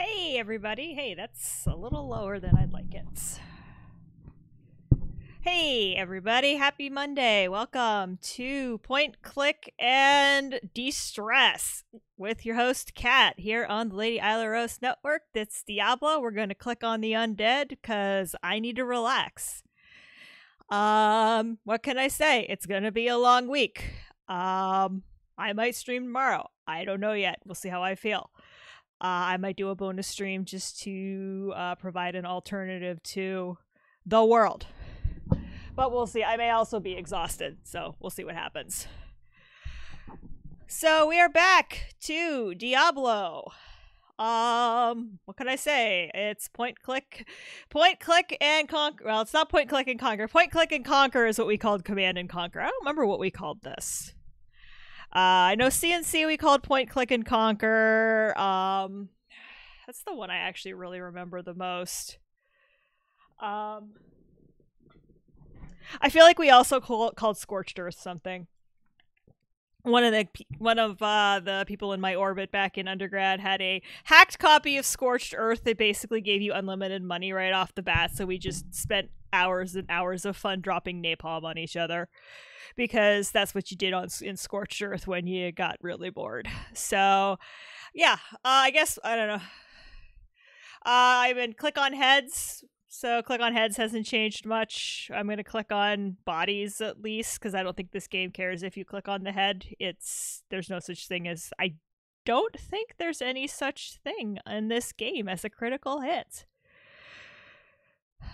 Hey, everybody. Hey, that's a little lower than I'd like it. Hey, everybody. Happy Monday. Welcome to Point, Click, and De-Stress with your host, Kat, here on the Lady Ailuros Network. That's Diablo. We're going to click on the undead because I need to relax. Um, what can I say? It's going to be a long week. Um, I might stream tomorrow. I don't know yet. We'll see how I feel. Uh, I might do a bonus stream just to uh, provide an alternative to the world. But we'll see. I may also be exhausted, so we'll see what happens. So we are back to Diablo. Um, what can I say? It's point click, point click and conquer. Well, it's not point click and conquer. Point click and conquer is what we called command and conquer. I don't remember what we called this. Uh, I know CNC we called Point Click and Conquer. Um, that's the one I actually really remember the most. Um, I feel like we also call, called Scorched Earth something. One of the one of uh, the people in my orbit back in undergrad had a hacked copy of Scorched Earth that basically gave you unlimited money right off the bat. So we just spent hours and hours of fun dropping napalm on each other because that's what you did on in Scorched Earth when you got really bored. So, yeah, uh, I guess I don't know. Uh, I've been click on heads. So click on heads hasn't changed much. I'm gonna click on bodies at least because I don't think this game cares if you click on the head. It's there's no such thing as I don't think there's any such thing in this game as a critical hit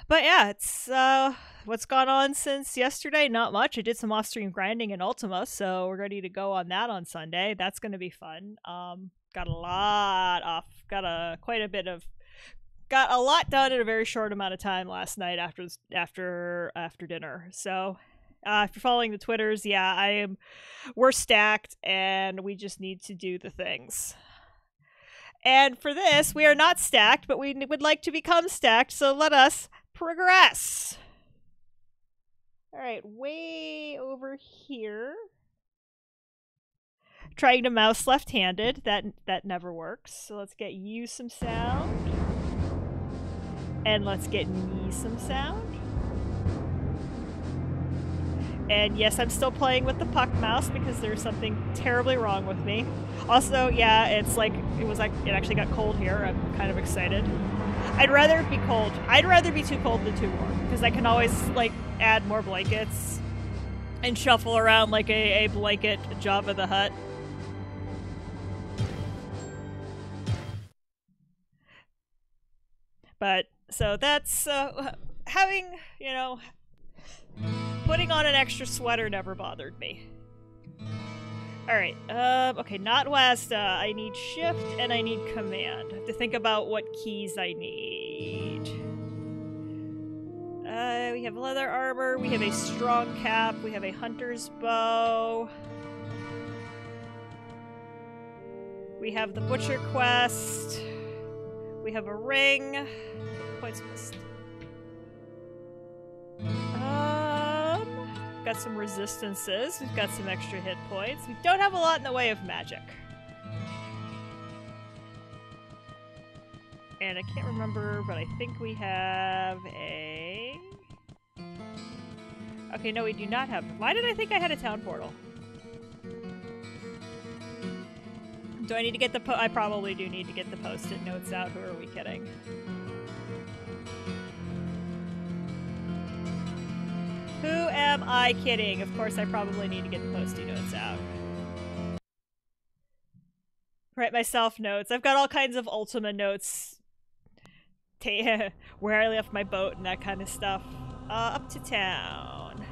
but yeah, it's uh, what's gone on since yesterday. Not much. I did some off-stream grinding in Ultima, so we're ready to go on that on Sunday. That's going to be fun. Um, got a lot off. Got a quite a bit of. Got a lot done in a very short amount of time last night after after after dinner. So uh, if you're following the twitters, yeah, I am. We're stacked, and we just need to do the things. And for this, we are not stacked, but we would like to become stacked. So let us progress. All right, way over here. Trying to mouse left-handed, that that never works. So let's get you some sound. And let's get me some sound. And yes, I'm still playing with the puck mouse because there's something terribly wrong with me. Also, yeah, it's like it was like it actually got cold here. I'm kind of excited. I'd rather be cold. I'd rather be too cold than too warm because I can always like add more blankets and shuffle around like a, a blanket Jabba the Hutt. But so that's uh, having you know putting on an extra sweater never bothered me. Alright, um, okay, not WASD. I need shift and I need command. I have to think about what keys I need. Uh, we have leather armor, we have a strong cap, we have a hunter's bow. We have the butcher quest. We have a ring. Points list. Got some resistances. We've got some extra hit points. We don't have a lot in the way of magic. And I can't remember, but I think we have a... Okay, no, we do not have... Why did I think I had a town portal? Do I need to get the po- I probably do need to get the post-it notes out. Who are we kidding? Who am I kidding? Of course, I probably need to get the post-it notes out. Write myself notes. I've got all kinds of Ultima notes. Where I left my boat and that kind of stuff. Uh, up to town.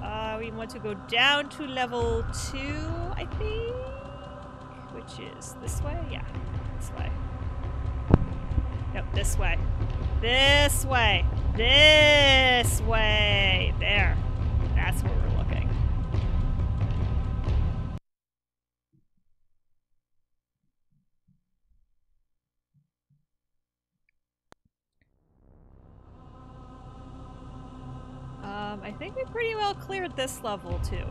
Uh, we want to go down to level 2, I think? Which is this way? Yeah, this way. Nope, this way. This way. This way! There. That's where we're looking. Um, I think we pretty well cleared this level, too.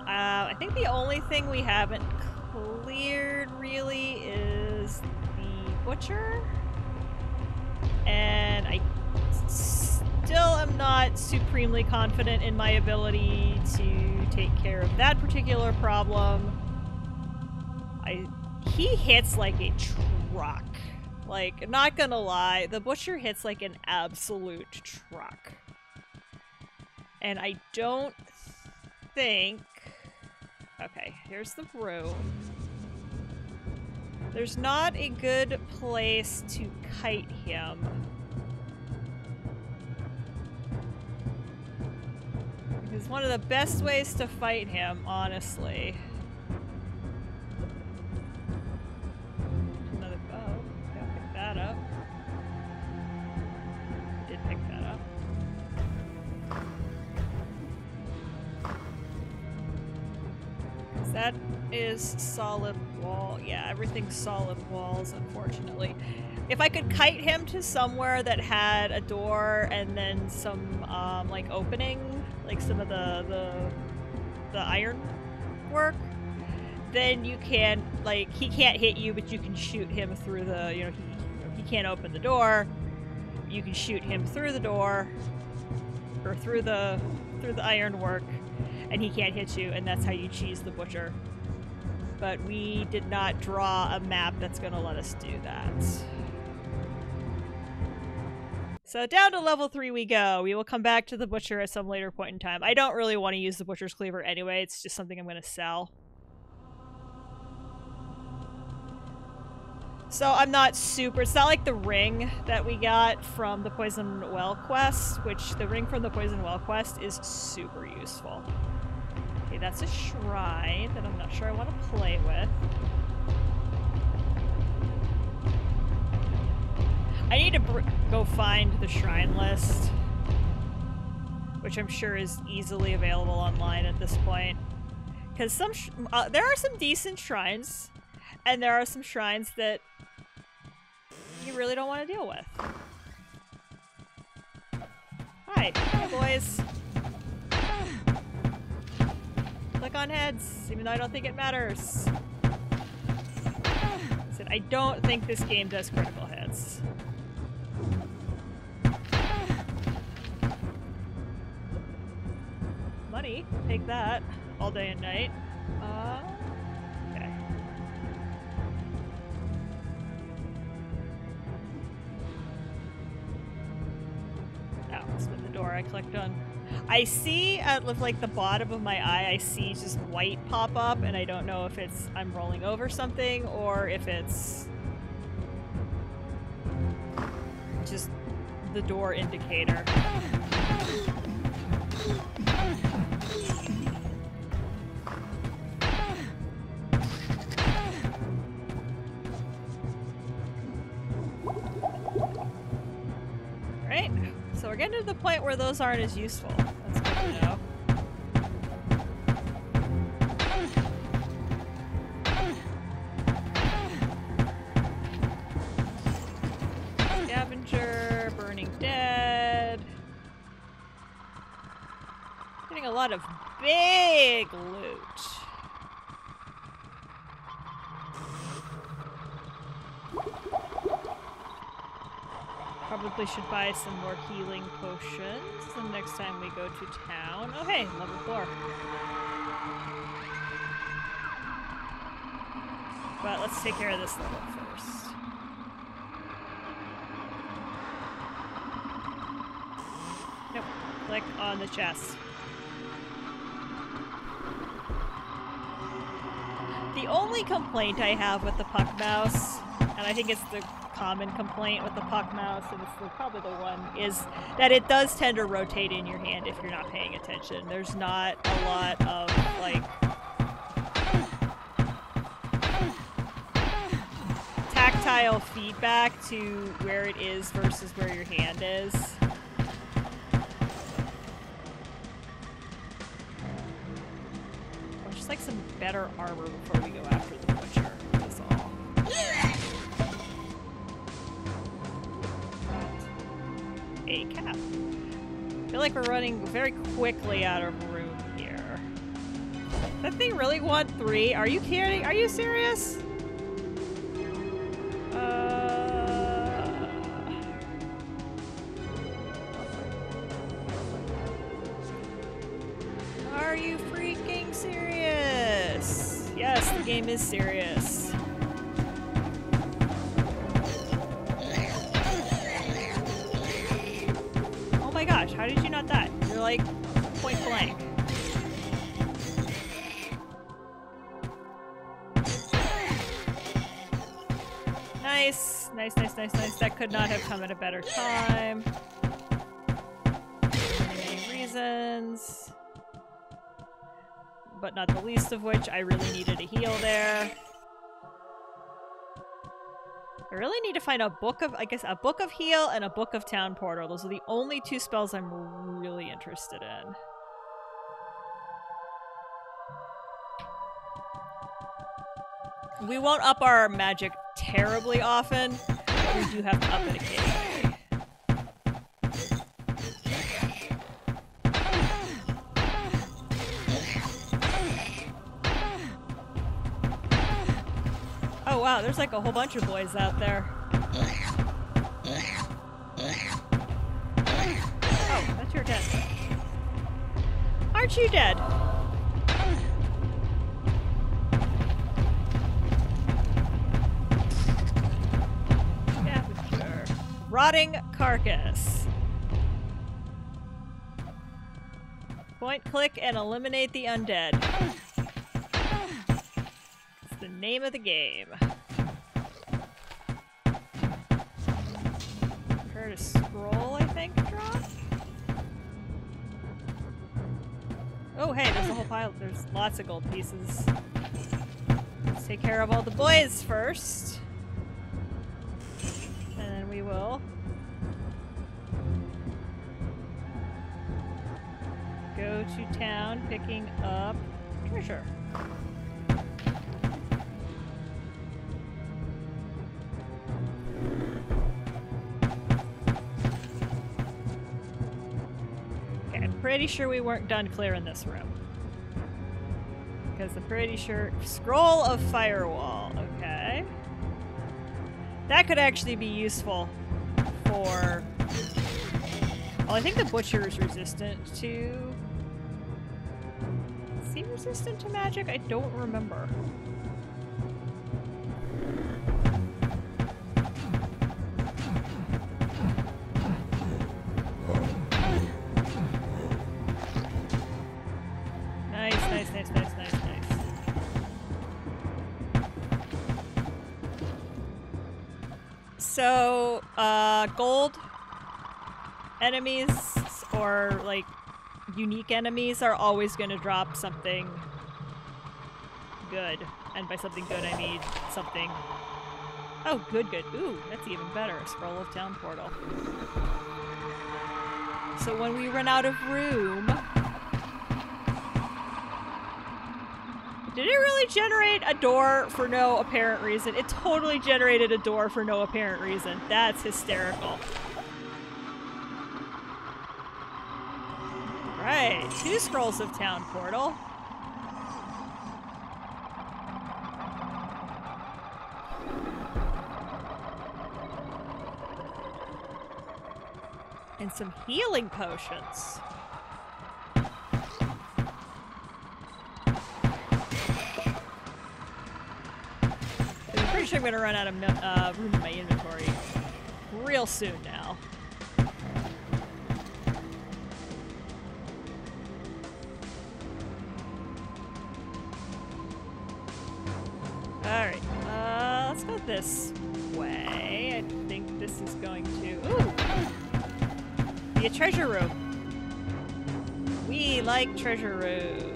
Uh, I think the only thing we haven't cleared really is the butcher. And I still am not supremely confident in my ability to take care of that particular problem. I he hits like a truck. Like, not gonna lie, the butcher hits like an absolute truck. And I don't think... Okay, here's the room. There's not a good place to kite him. Because one of the best ways to fight him, honestly, Another oh, one. Got That is solid wall. Yeah, everything's solid walls, unfortunately. If I could kite him to somewhere that had a door and then some, um, like, opening, like some of the, the, the iron work, then you can, like, he can't hit you, but you can shoot him through the, you know, he, he can't open the door. You can shoot him through the door, or through the, through the ironwork, and he can't hit you, and that's how you cheese the butcher. But we did not draw a map that's going to let us do that. So down to level 3 we go. We will come back to the butcher at some later point in time. I don't really want to use the butcher's cleaver anyway, it's just something I'm going to sell. So I'm not super, it's not like the ring that we got from the Poison Well quest, which the ring from the Poison Well quest is super useful. That's a shrine that I'm not sure I want to play with. I need to go find the shrine list, which I'm sure is easily available online at this point. Because some uh, there are some decent shrines, and there are some shrines that you really don't want to deal with. Hi, hi boys. Click on heads, even though I don't think it matters. Said I don't think this game does critical hits. Money, take that all day and night. Uh, okay. Oh, it's with the door I clicked on. I see at like the bottom of my eye, I see just white pop up, and I don't know if it's I'm rolling over something or if it's just the door indicator. We're getting to the point where those aren't as useful. That's good to know. Scavenger, Burning Dead. Getting a lot of big loot. Probably should buy some more healing potions the next time we go to town. Oh hey, level 4. But let's take care of this level first. Nope. Click on the chest. The only complaint I have with the puck mouse, and I think it's the common complaint with the puck mouse, and it's probably the one, is that it does tend to rotate in your hand if you're not paying attention. There's not a lot of, like, tactile feedback to where it is versus where your hand is. Just like some better armor before we go after the butcher. That's all. A cap. I feel like we're running very quickly out of room here. That thing really want three? Are you kidding? Are you serious? Uh... Are you freaking serious? Yes, the game is serious. How did you not die? You're like point blank. Nice, nice, nice, nice, nice. That could not have come at a better time. Many reasons. But not the least of which, I really needed a heal there. I really need to find a book of, I guess, a book of heal and a book of town portal. Those are the only two spells I'm really interested in. We won't up our magic terribly often, we do have to up it occasionally. Wow, there's like a whole bunch of boys out there. Oh, that's your dead. Aren't you dead? Rotting carcass. Point, click, and eliminate the undead. It's the name of the game. Heard scroll, I think, drop? Oh, hey, there's a whole pile. There's lots of gold pieces. Let's take care of all the boys first. And then we will go to town picking up treasure. Pretty sure we weren't done clearing this room. Because I'm pretty sure... Scroll of Firewall, okay. That could actually be useful for... Well, I think the Butcher is resistant to... Is he resistant to magic? I don't remember. Enemies or like unique enemies are always going to drop something good. And by something good, I mean something. Oh, good, good. Ooh, that's even better. Scroll of Town Portal. So when we run out of room. Did it really generate a door for no apparent reason? It totally generated a door for no apparent reason. That's hysterical. Right, two scrolls of town portal. And some healing potions. I'm pretty sure I'm gonna run out of uh, room in my inventory real soon now. This way. I think this is going to... Ooh! Be a treasure room. We like treasure rooms.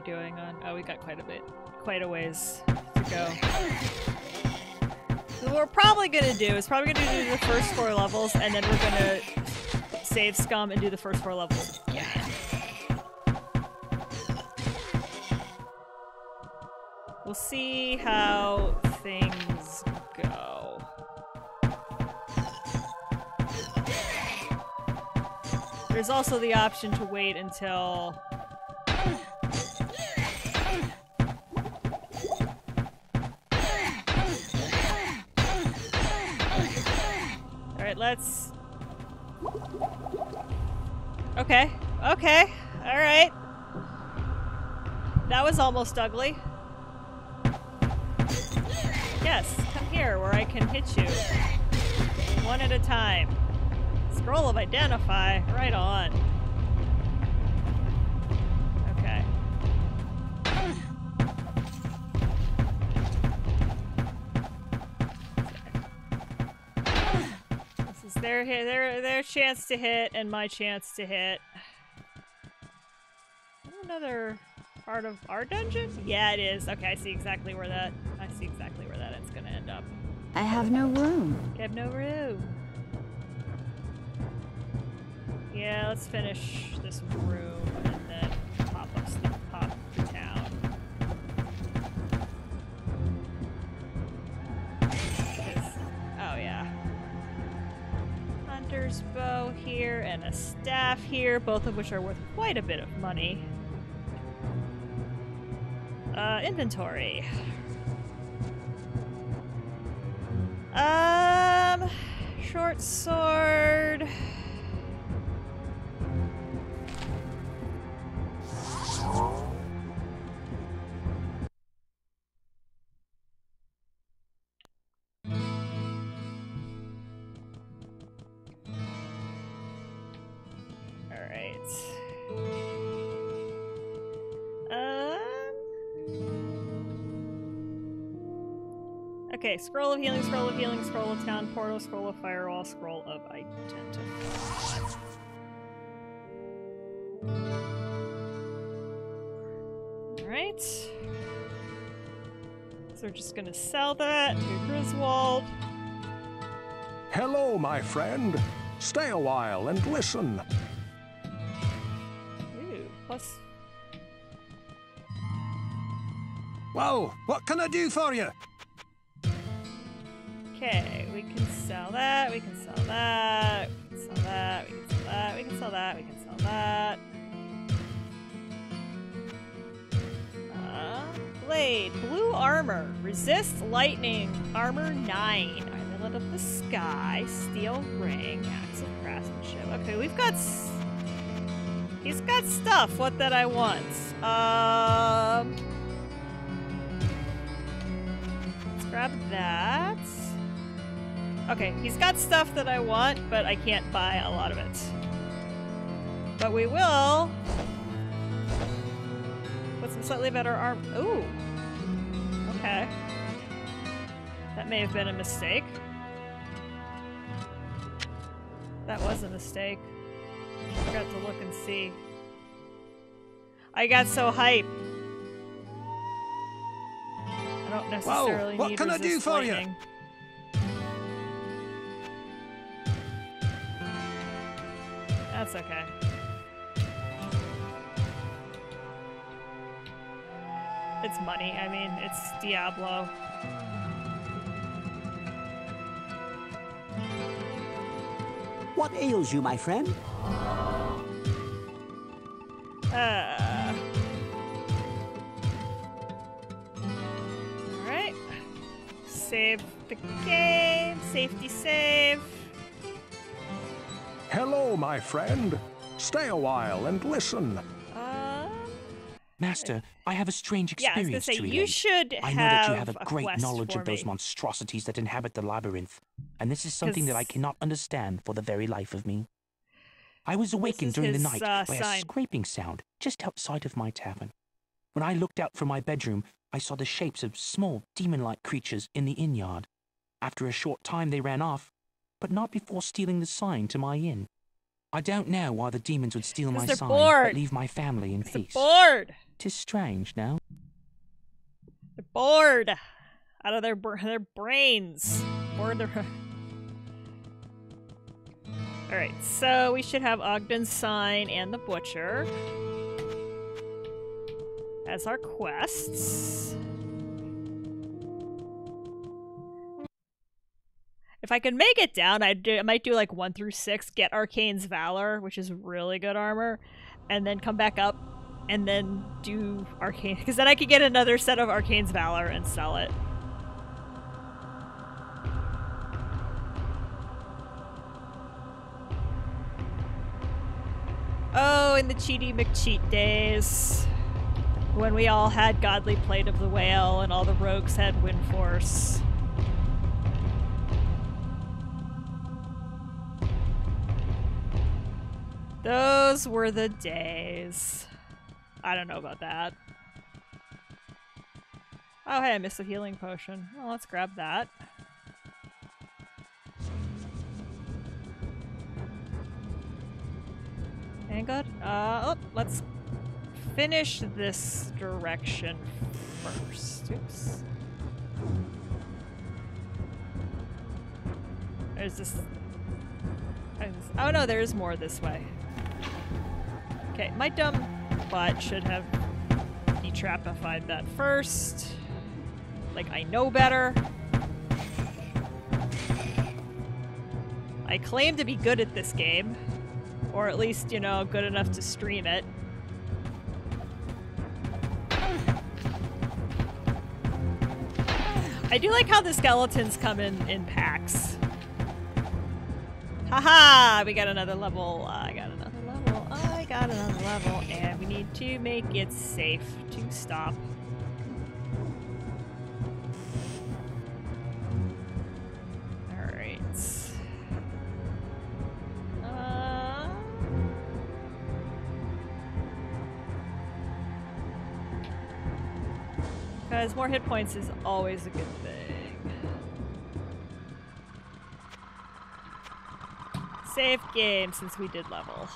We doing on? Oh, we got quite a bit, quite a ways to go. So what we're probably gonna do is probably gonna do the first four levels, and then we're gonna save scum and do the first four levels Yeah. We'll see how things go. There's also the option to wait until let's... Okay, okay, alright. That was almost ugly. Yes, come here where I can hit you. One at a time. Scroll of Identify, right on. Their their their chance to hit and my chance to hit. Another part of our dungeon? Yeah, it is. Okay, I see exactly where that. I see exactly where that is going to end up. I have no room. I have no room. Yeah, let's finish this room Hunter's bow here and a staff here, both of which are worth quite a bit of money. Uh, inventory. Um, short sword. Scroll of healing, scroll of healing, scroll of town portal, scroll of firewall, scroll of identify. Alright. So we're just gonna sell that to Griswold. Hello, my friend. Stay a while and listen. Ooh, plus Well, what can I do for you? Okay, we can sell that, we can sell that, we can sell that, we can sell that, we can sell that, we can sell that. Uh, blade, blue armor, resist lightning, armor 9, amulet of the sky, steel ring, axe of craftsmanship. Okay, we've got. He's got stuff. What that I want? Um. Let's grab that. Okay, he's got stuff that I want, but I can't buy a lot of it. But we will. put some slightly better arm. Ooh. Okay. That may have been a mistake. That was a mistake. I forgot to look and see. I got so hype. I don't necessarily Whoa, what can I do for you? That's okay. It's money. I mean, it's Diablo. What ails you, my friend? Uh. Alright. Save the game. Safety save. Hello, my friend. Stay a while and listen. Um. Master, I have a strange Yeah, I was experience gonna say, to you relate. should I know that you have have a a great knowledge for of those monstrosities that inhabit the labyrinth, and this is something that I cannot understand for the very life of me. I was awakened during his, the night uh, by sign. a scraping sound just outside of my tavern. When I looked out from my bedroom, I saw the shapes of small demon-like creatures in the inn yard. After a short time, they ran off, but not before stealing the sign to my inn. I don't know why the demons would steal my sign, bored. but leave my family in They're peace. bored. Tis strange now. They're bored out of their br- their brains. Bored their. All right, so we should have Ogden's sign and the butcher as our quests. If I could make it down, I'd do, I might do like one through six, get Arkaine's Valor, which is really good armor, and then come back up and then do Arcane, because then I could get another set of Arkaine's Valor and sell it. Oh, in the Cheaty McCheat days. When we all had Godly Plate of the Whale and all the rogues had Wind Force. Those were the days. I don't know about that. Oh, hey, I missed a healing potion. Well, let's grab that. And good. Uh, oh, let's finish this direction first. Oops. There's this. Oh no, there is more this way. Okay, my dumb butt should have detrapified that first. Like, I know better. I claim to be good at this game. Or at least, you know, good enough to stream it. I do like how the skeletons come in in packs. Haha! We got another level. Uh, I got got another level. And we need to make it safe to stop. Alright. Uh... More hit points is always a good thing. Save game since we did level.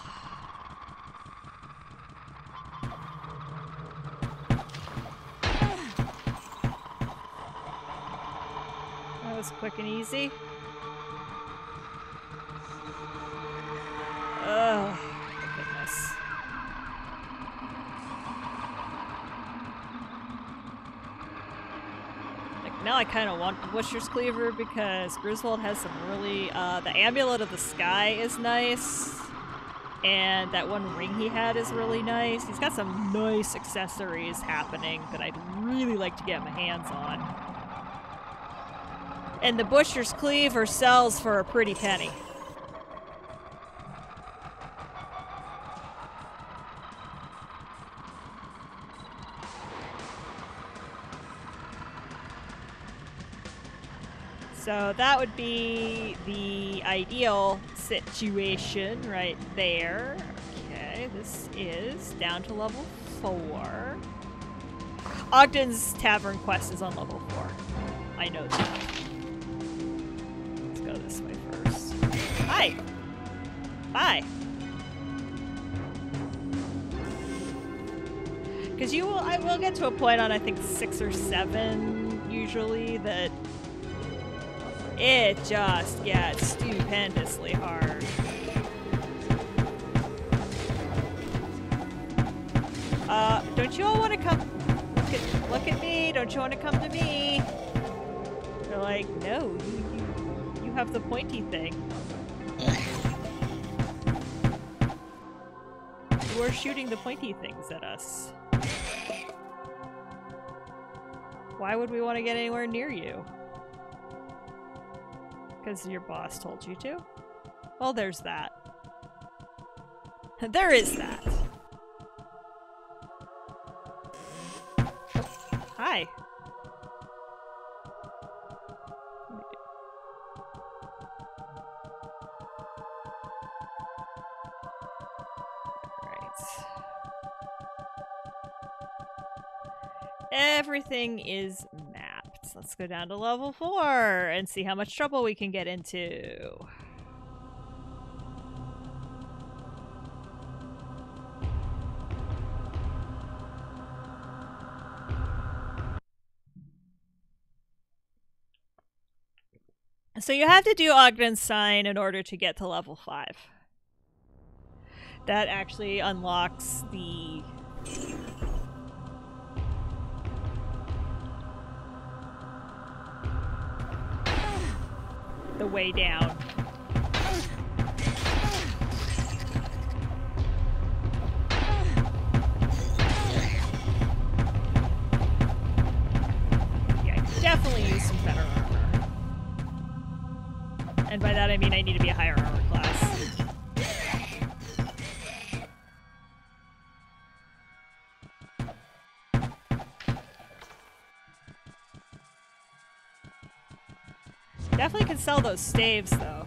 That was quick and easy. Oh, goodness. Like, now I kind of want the Butcher's Cleaver because Griswold has some really, uh, the Amulet of the Sky is nice. And that one ring he had is really nice. He's got some nice accessories happening that I'd really like to get my hands on. And the Butcher's Cleaver sells for a pretty penny. So that would be the ideal situation right there. Okay, this is down to level four. Ogden's Tavern quest is on level four. I know that. Hi! Bye! Because you will, I will get to a point on I think six or seven usually that it just gets stupendously hard. Uh, don't you all want to come? Look at, look at me! Don't you want to come to me? They're like, no, you, you, you have the pointy thing. You are shooting the pointy things at us. Why would we want to get anywhere near you? Because your boss told you to? Well, there's that. There is that. everything is mapped. Let's go down to level four and see how much trouble we can get into. So you have to do Ogden's Sign in order to get to level 5. That actually unlocks the way down. Yeah, I definitely use some better armor. And by that I mean I need to be a higher armor sell those staves though.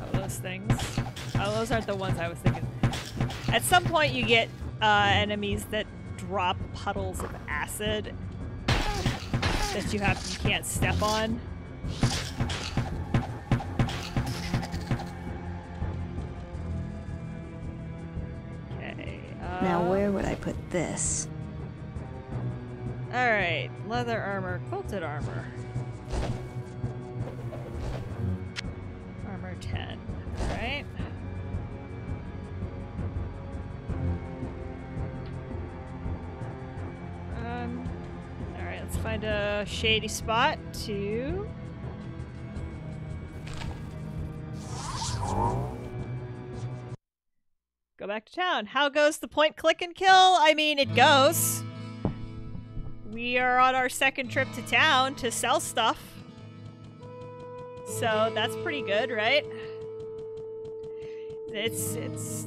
Oh, those things. Oh, those aren't the ones I was thinking. At some point you get uh, enemies that drop puddles of acid that you have you can't step on. Okay. Uh, Now, where would I put this? All right, leather armor, quilted armor. Armor 10. All right. Um all right, let's find a shady spot to Go back to town. How goes the point click and kill? I mean, it goes. We are on our second trip to town to sell stuff. So that's pretty good, right? It's it's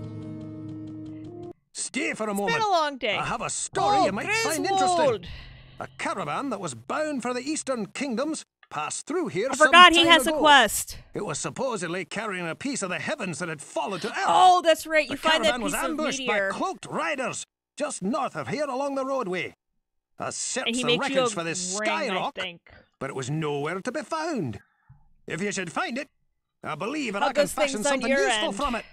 Stay for a been moment. a long day. I have a story oh, you might find Griswold! interesting. A caravan that was bound for the Eastern Kingdoms passed through here I forgot he has a quest. It was supposedly carrying a piece of the heavens that had fallen to earth. Oh, that's right. You the find that piece caravan piece was ambushed by cloaked riders just north of here along the roadway. I searched he the makes you a wreckage for this ring, skyrock, but it was nowhere to be found. If you should find it, I believe that I can fashion something useful end? from it.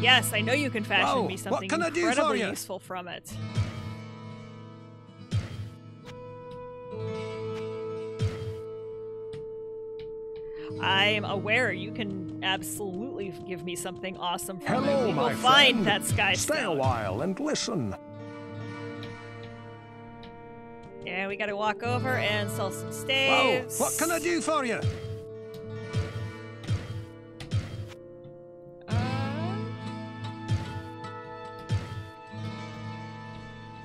Yes, I know you can fashion Whoa, me what something can I do for incredibly useful from it. I'm aware you can absolutely give me something awesome from it. Hello, We will my find friend. that sky Stay a while and listen. Yeah, we gotta walk over and sell some Whoa, staves. what can I do for you? Uh,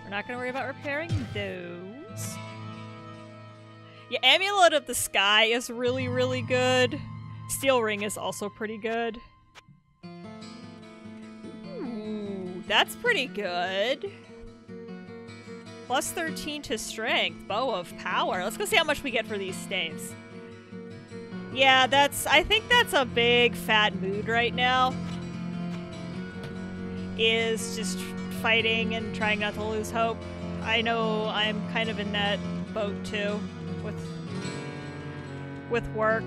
we're not going to worry about repairing those. Yeah, Amulet of the Sky is really, really good. Steel Ring is also pretty good. Ooh, that's pretty good. Plus 13 to Strength, Bow of Power. Let's go see how much we get for these staves. Yeah, that's. I think that's a big fat mood right now. Is just fighting and trying not to lose hope. I know I'm kind of in that boat too, with with work.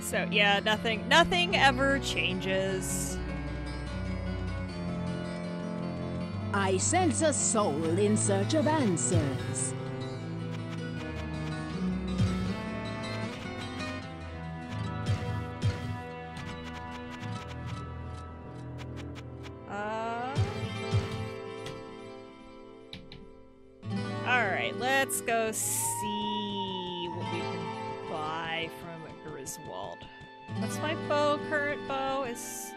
So yeah, nothing. Nothing ever changes. I sense a soul in search of answers. Uh. All right, let's go see what we can buy from Griswold. What's my bow? Current bow is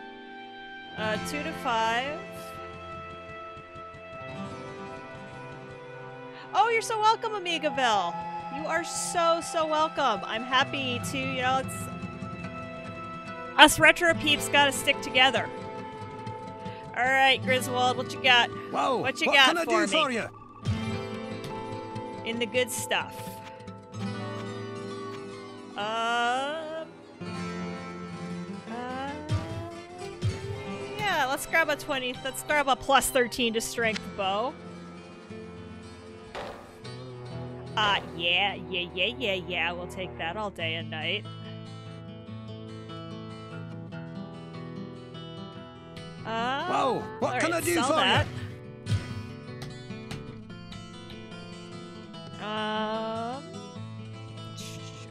uh two to five. Oh, you're so welcome, Amigaville. You are so so welcome. I'm happy to you know it's us retro peeps got to stick together. All right, Griswold, what you got Whoa, What you what got can I for do me? for you? in the good stuff? Uh, uh, yeah, let's grab a 20. Let's grab a plus 13 to strength bow. Uh, yeah, yeah, yeah, yeah, yeah. We'll take that all day and night. Uh, Whoa! What can right, I do for that. you? Um.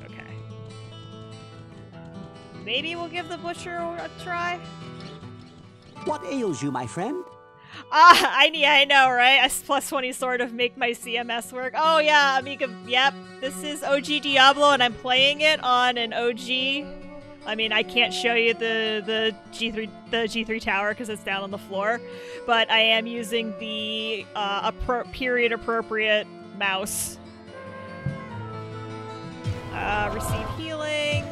Okay. Maybe we'll give the butcher a try. What ails you, my friend? Ah, I yeah, I know, right? S plus twenty sort of make my CMS work. Oh yeah, Amiga. Yep, this is OG Diablo, and I'm playing it on an OG. I mean, I can't show you the the G3 the G3 tower because it's down on the floor, but I am using the uh, period appropriate mouse. Uh, receive healing.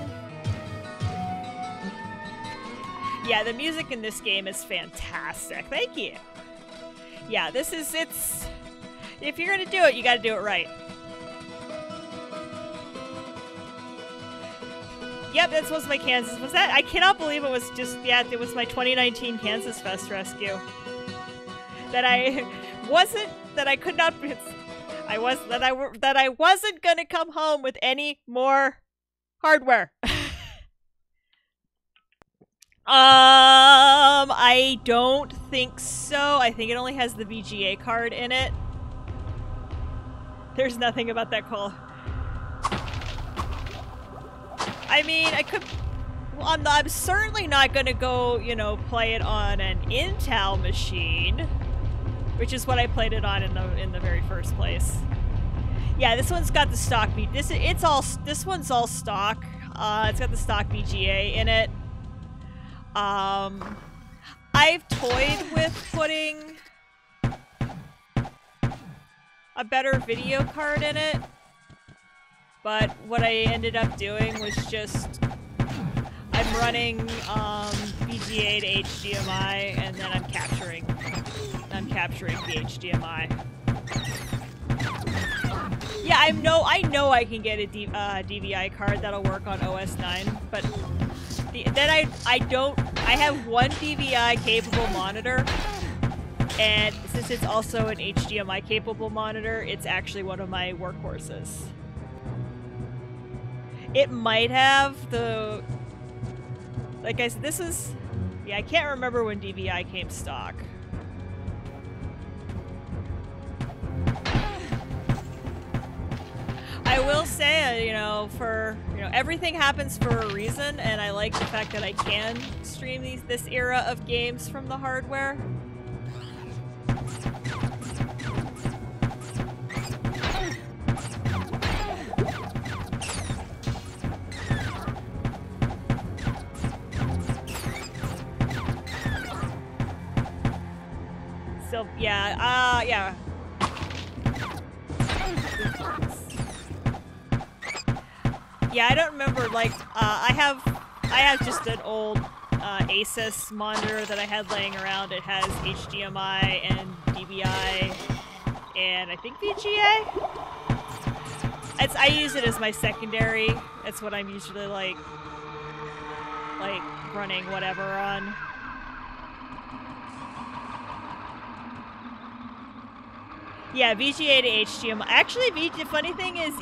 Yeah, the music in this game is fantastic. Thank you. Yeah, this is it's if you're gonna do it, you gotta do it right. Yep, this was my Kansas. Was that? I cannot believe it was just yeah. It was my 2019 Kansas Fest rescue. That I wasn't. That I could not. I was that I that I wasn't gonna come home with any more hardware. Um, I don't think so. I think it only has the VGA card in it. There's nothing about that call. I mean, I could. Well, I'm, I'm certainly not gonna go, you know, play it on an Intel machine, which is what I played it on in the in the very first place. Yeah, this one's got the stock. This it's all this one's all stock. Uh, it's got the stock VGA in it. Um, I've toyed with putting a better video card in it, but what I ended up doing was just I'm running um, VGA to HDMI, and then I'm capturing I'm capturing the HDMI. Yeah, I know I know I can get a D, uh, DVI card that'll work on OS 9, but the, then I I don't I have one DVI capable monitor and since it's also an HDMI capable monitor it's actually one of my workhorses. It might have the like I said this is yeah I can't remember when DVI came stock. I will say, uh, you know, for you know, everything happens for a reason, and I like the fact that I can stream these this era of games from the hardware. So yeah, uh, yeah. Yeah, I don't remember. Like, uh, I have, I have just an old uh, Asus monitor that I had laying around. It has HDMI and DVI, and I think VGA. It's I use it as my secondary. It's what I'm usually like, like running whatever on. Yeah, VGA to HDMI. Actually, v the funny thing is,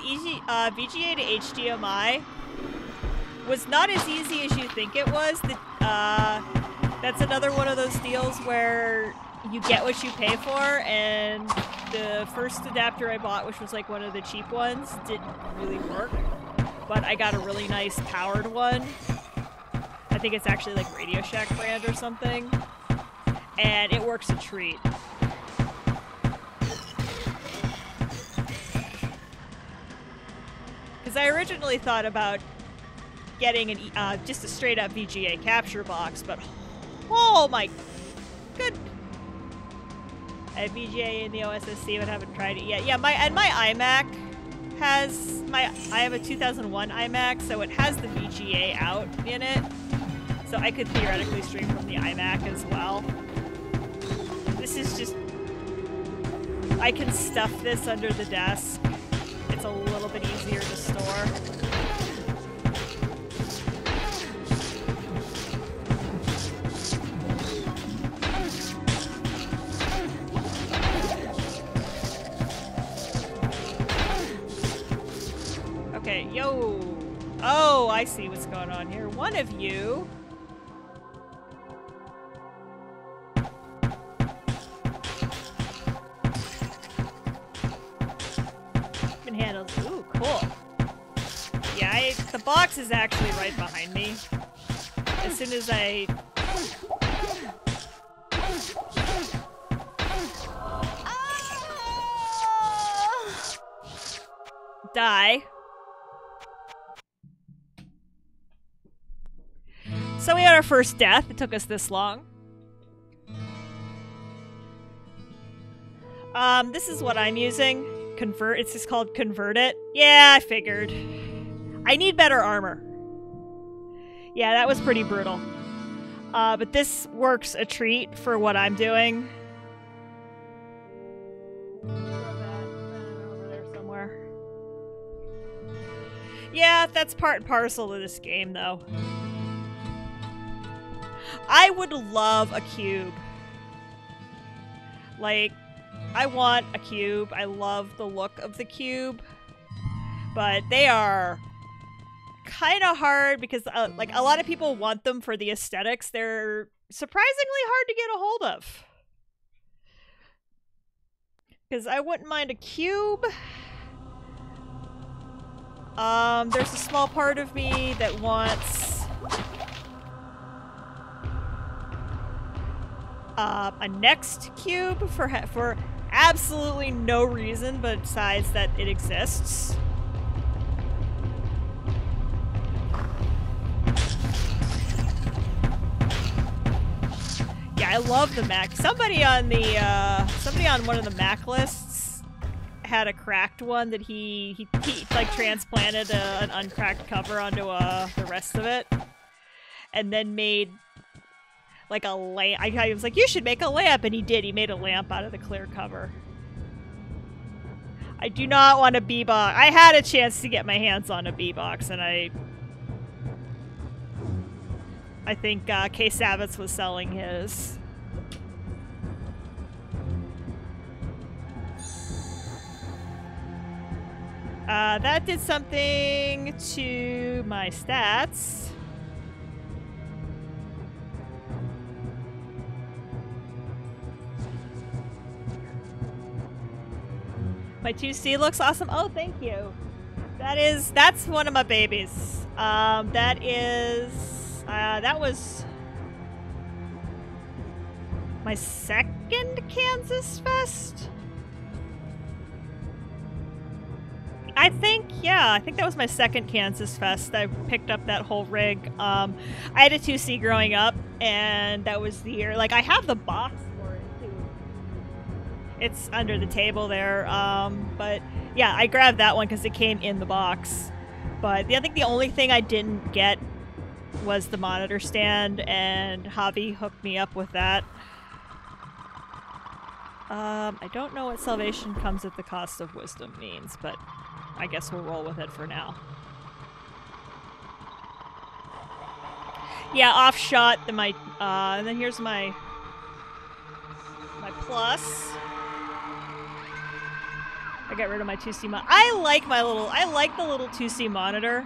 uh, VGA to HDMI was not as easy as you think it was. The, uh, that's another one of those deals where you get what you pay for, and the first adapter I bought, which was like one of the cheap ones, didn't really work. But I got a really nice powered one. I think it's actually like Radio Shack brand or something. And it works a treat. I originally thought about getting an, uh, just a straight up VGA capture box, but oh my good. I have VGA in the OSSC, but haven't tried it yet. Yeah, my and my iMac has my I have a 2001 iMac, so it has the VGA out in it, so I could theoretically stream from the iMac as well. This is just I can stuff this under the desk. It's a little bit easier to store. Okay, yo. Oh, I see what's going on here. One of you. Been handled. Ooh, cool. Yeah, I, the box is actually right behind me. As soon as I die. So we had our first death. It took us this long. Um, this is what I'm using. Convert. It's just called Convert It. Yeah, I figured. I need better armor. Yeah, that was pretty brutal. Uh, but this works a treat for what I'm doing. Yeah, that's part and parcel of this game, though. I would love a cube. Like, I want a cube. I love the look of the cube. But they are kind of hard because, uh, like, a lot of people want them for the aesthetics. They're surprisingly hard to get a hold of. Because I wouldn't mind a cube. Um, there's a small part of me that wants uh, a NeXT cube for for absolutely no reason besides that it exists. Yeah, I love the Mac. Somebody on the uh, somebody on one of the Mac lists had a cracked one that he he, he like transplanted a, an uncracked cover onto uh, the rest of it, and then made like a lamp. I, I was like, you should make a lamp, and he did. He made a lamp out of the clear cover. I do not want a BeBox. I had a chance to get my hands on a BeBox, and I, I think uh, K Savitz was selling his. Uh, that did something to my stats. My 2C looks awesome. Oh, thank you. That is, that's one of my babies. Um, that is, uh, that was my second Kansas Fest? I think, yeah, I think that was my second Kansas Fest. I picked up that whole rig. Um, I had a 2C growing up, and that was the year. Like, I have the box. It's under the table there. Um, but, yeah, I grabbed that one because it came in the box. But I think the only thing I didn't get was the monitor stand, and Javi hooked me up with that. Um, I don't know what salvation comes at the cost of wisdom means, but I guess we'll roll with it for now. Yeah, off shot. Then my, uh, and then here's my my plus. I got rid of my 2C mon- I like my little, I like the little 2C monitor.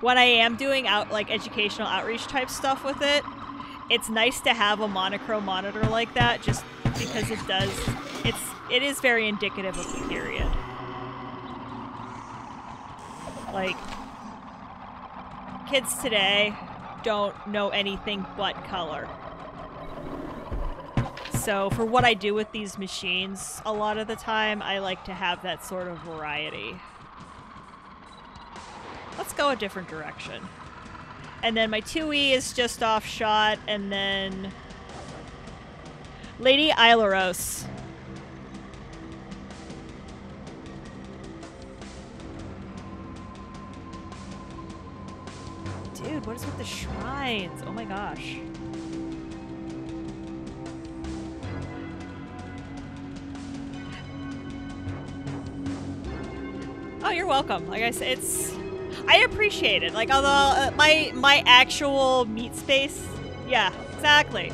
When I am doing out like educational outreach type stuff with it, it's nice to have a monochrome monitor like that just because it does, it's, it is very indicative of the period. Like, kids today don't know anything but color. So for what I do with these machines, a lot of the time, I like to have that sort of variety. Let's go a different direction. And then my 2E is just off shot, and then Lady Ailuros. Dude, what is with the shrines? Oh my gosh. Oh, you're welcome. Like I said, it's I appreciate it. Like although uh, my my actual meat space, yeah, exactly.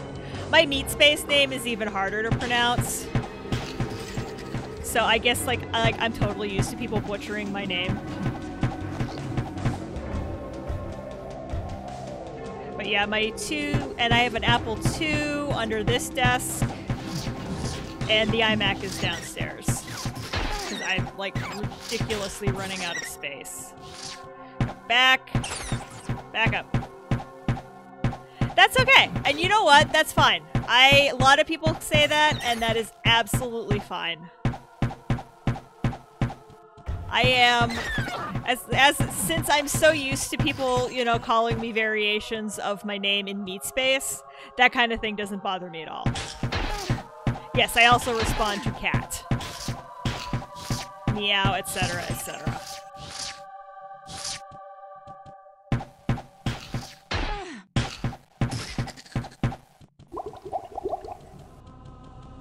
My meat space name is even harder to pronounce. So I guess like I, like I'm totally used to people butchering my name. But yeah, my two, and I have an Apple II under this desk, and the iMac is downstairs. Because I'm like ridiculously running out of space. Back, back up. That's okay. And you know what? That's fine. I a lot of people say that and that is absolutely fine. I am as as since I'm so used to people, you know, calling me variations of my name in meat space, that kind of thing doesn't bother me at all. Yes, I also respond to cat. Meow, etc., etc.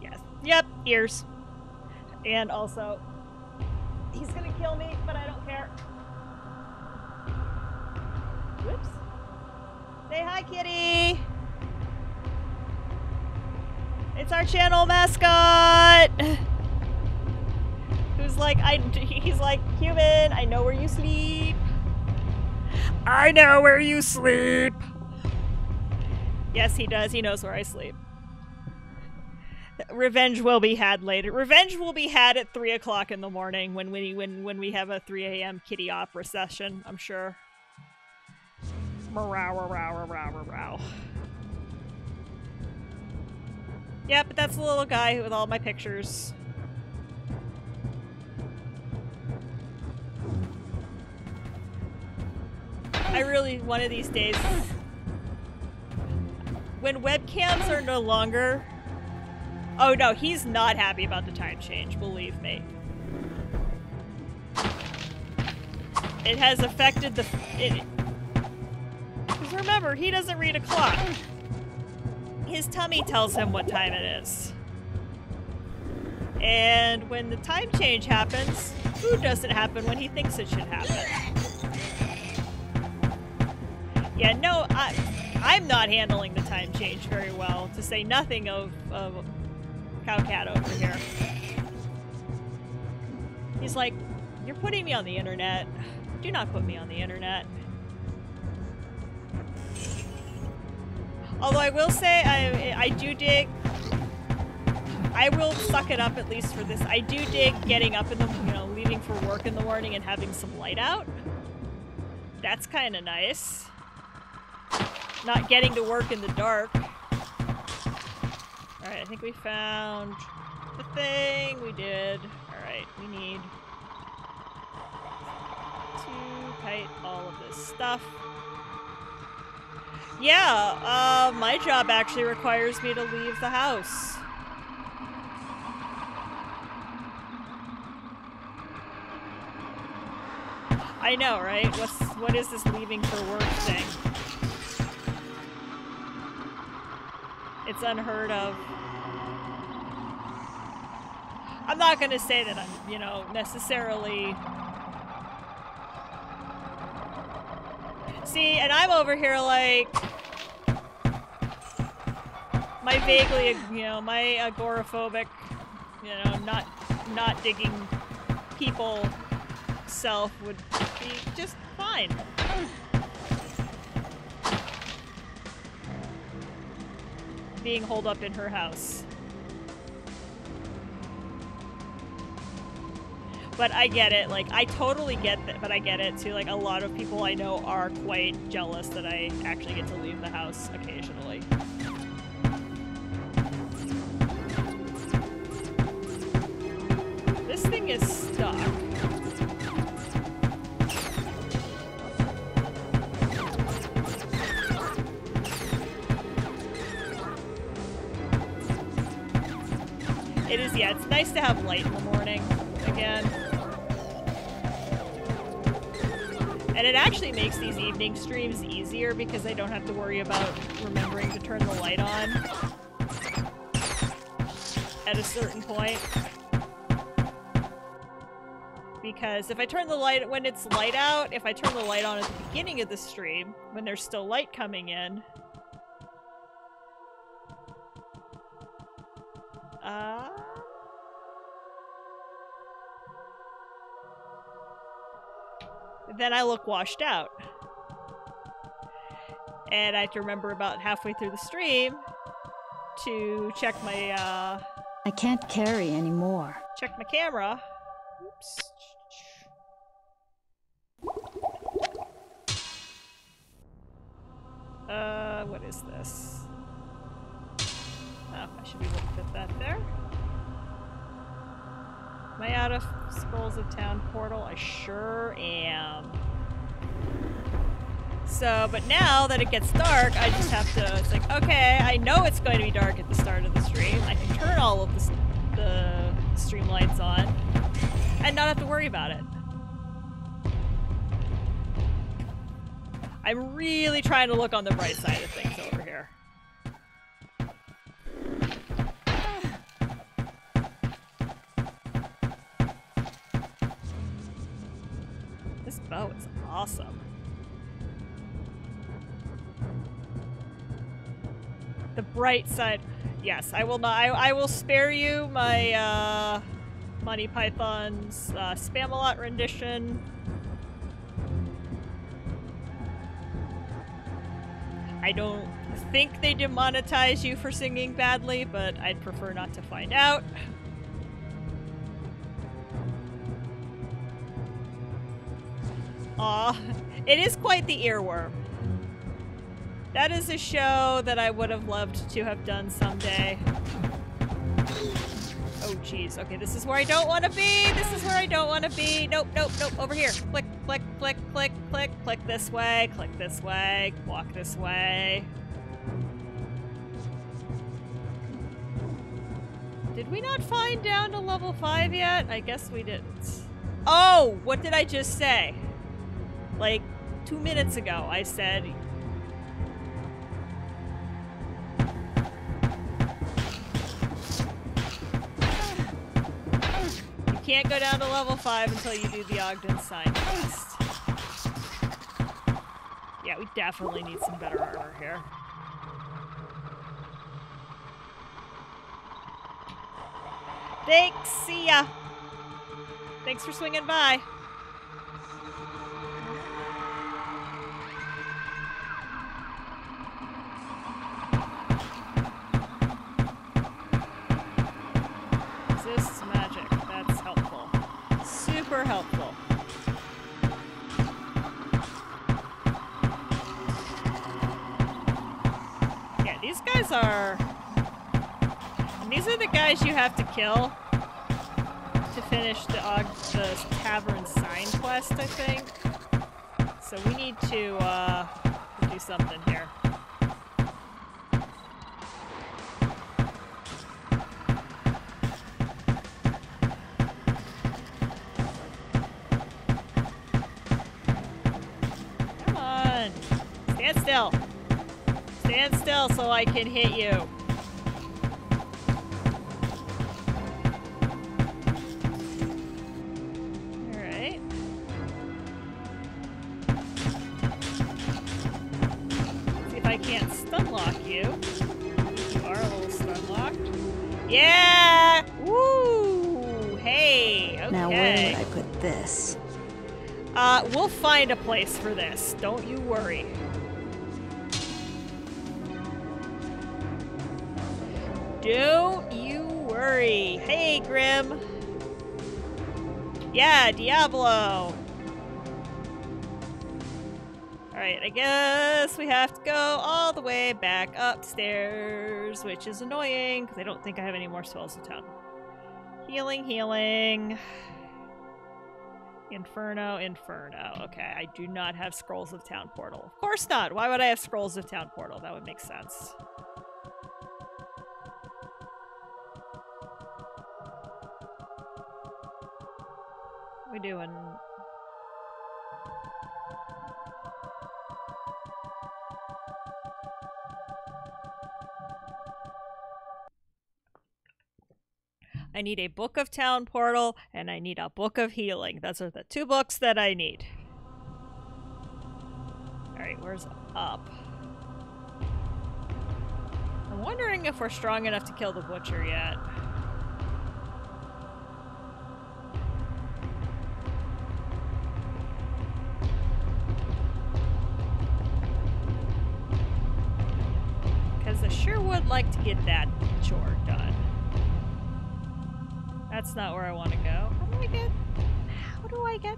Yes. Yep, ears. And also, he's gonna kill me, but I don't care. Whoops. Say hi, kitty! It's our channel mascot! Who's like, I, he's like, human, I know where you sleep. I know where you sleep. Yes, he does. He knows where I sleep. Revenge will be had later. Revenge will be had at three o'clock in the morning when we when when we have a three a.m. kitty opera session. I'm sure. Merow, merow, merow, merow. Yeah, but that's the little guy with all my pictures. I really, one of these days, when webcams are no longer. Oh no, he's not happy about the time change, believe me. It has affected the. It, because remember, he doesn't read a clock. His tummy tells him what time it is. And when the time change happens, food doesn't happen when he thinks it should happen. Yeah, no, I, I'm not handling the time change very well, to say nothing of, of Cowcat over here. He's like, you're putting me on the internet. Do not put me on the internet. Although I will say, I, I do dig... I will suck it up at least for this. I do dig getting up in the, you know, leaving for work in the morning and having some light out. That's kind of nice. Not getting to work in the dark. Alright, I think we found the thing. We did. Alright, we need to kite all of this stuff. Yeah, uh, my job actually requires me to leave the house. I know, right? What's what is this leaving for work thing? It's unheard of. I'm not gonna say that I'm, you know, necessarily See, and I'm over here like my vaguely, you know, my agoraphobic, you know, not not digging people self would be just fine. Being holed up in her house. But I get it. Like, I totally get that, but I get it too. Like, a lot of people I know are quite jealous that I actually get to leave the house occasionally. This thing is stuck. It is, yeah, it's nice to have light in the morning again. And it actually makes these evening streams easier because I don't have to worry about remembering to turn the light on at a certain point. Because if I turn the light, when it's light out, if I turn the light on at the beginning of the stream, when there's still light coming in, uh, then I look washed out. And I have to remember about halfway through the stream to check my, uh... I can't carry anymore. Check my camera. Oops. Uh, what is this? Oh, I should be able to fit that there. Am I out of Scrolls of Town portal? I sure am. So, but now that it gets dark, I just have to, it's like, okay, I know it's going to be dark at the start of the stream. I can turn all of the, the stream lights on and not have to worry about it. I'm really trying to look on the bright side of things The bright side. Yes, I will not. I, I will spare you my uh, Monty Python's uh, Spamalot rendition. I don't think they demonetize you for singing badly, but I'd prefer not to find out. Aw, it is quite the earworm. That is a show that I would have loved to have done someday. Oh, jeez. Okay, this is where I don't want to be. This is where I don't want to be. Nope, nope, nope. Over here. Click, click, click, click, click. Click this way. Click this way. Walk this way. Did we not find down to level 5 yet? I guess we didn't. Oh, what did I just say? Like, two minutes ago, I said can't go down to level 5 until you do the Ogden sign quest. Yeah, we definitely need some better armor here. Thanks, see ya! Thanks for swinging by. Super helpful. Yeah, these guys are. These are the guys you have to kill to finish the Og the Tavern Sign quest, I think. So we need to uh, do something here. Stand still. Stand still so I can hit you. Alright. See if I can't stun lock you. You are a little stun. Yeah! Woo! Hey! Okay. Now where would I put this? Uh, we'll find a place for this. Don't you worry. Don't you worry. Hey, Grim. Yeah, Diablo. Alright, I guess we have to go all the way back upstairs, which is annoying because I don't think I have any more spells of town. Healing, healing. Inferno, Inferno. Okay, I do not have Scrolls of Town Portal. Of course not. Why would I have Scrolls of Town Portal? That would make sense. We doing? I need a book of town portal and I need a book of healing. Those are the two books that I need. Alright, where's up? I'm wondering if we're strong enough to kill the butcher yet. Like to get that chore done. That's not where I want to go. How do I get? How do I get?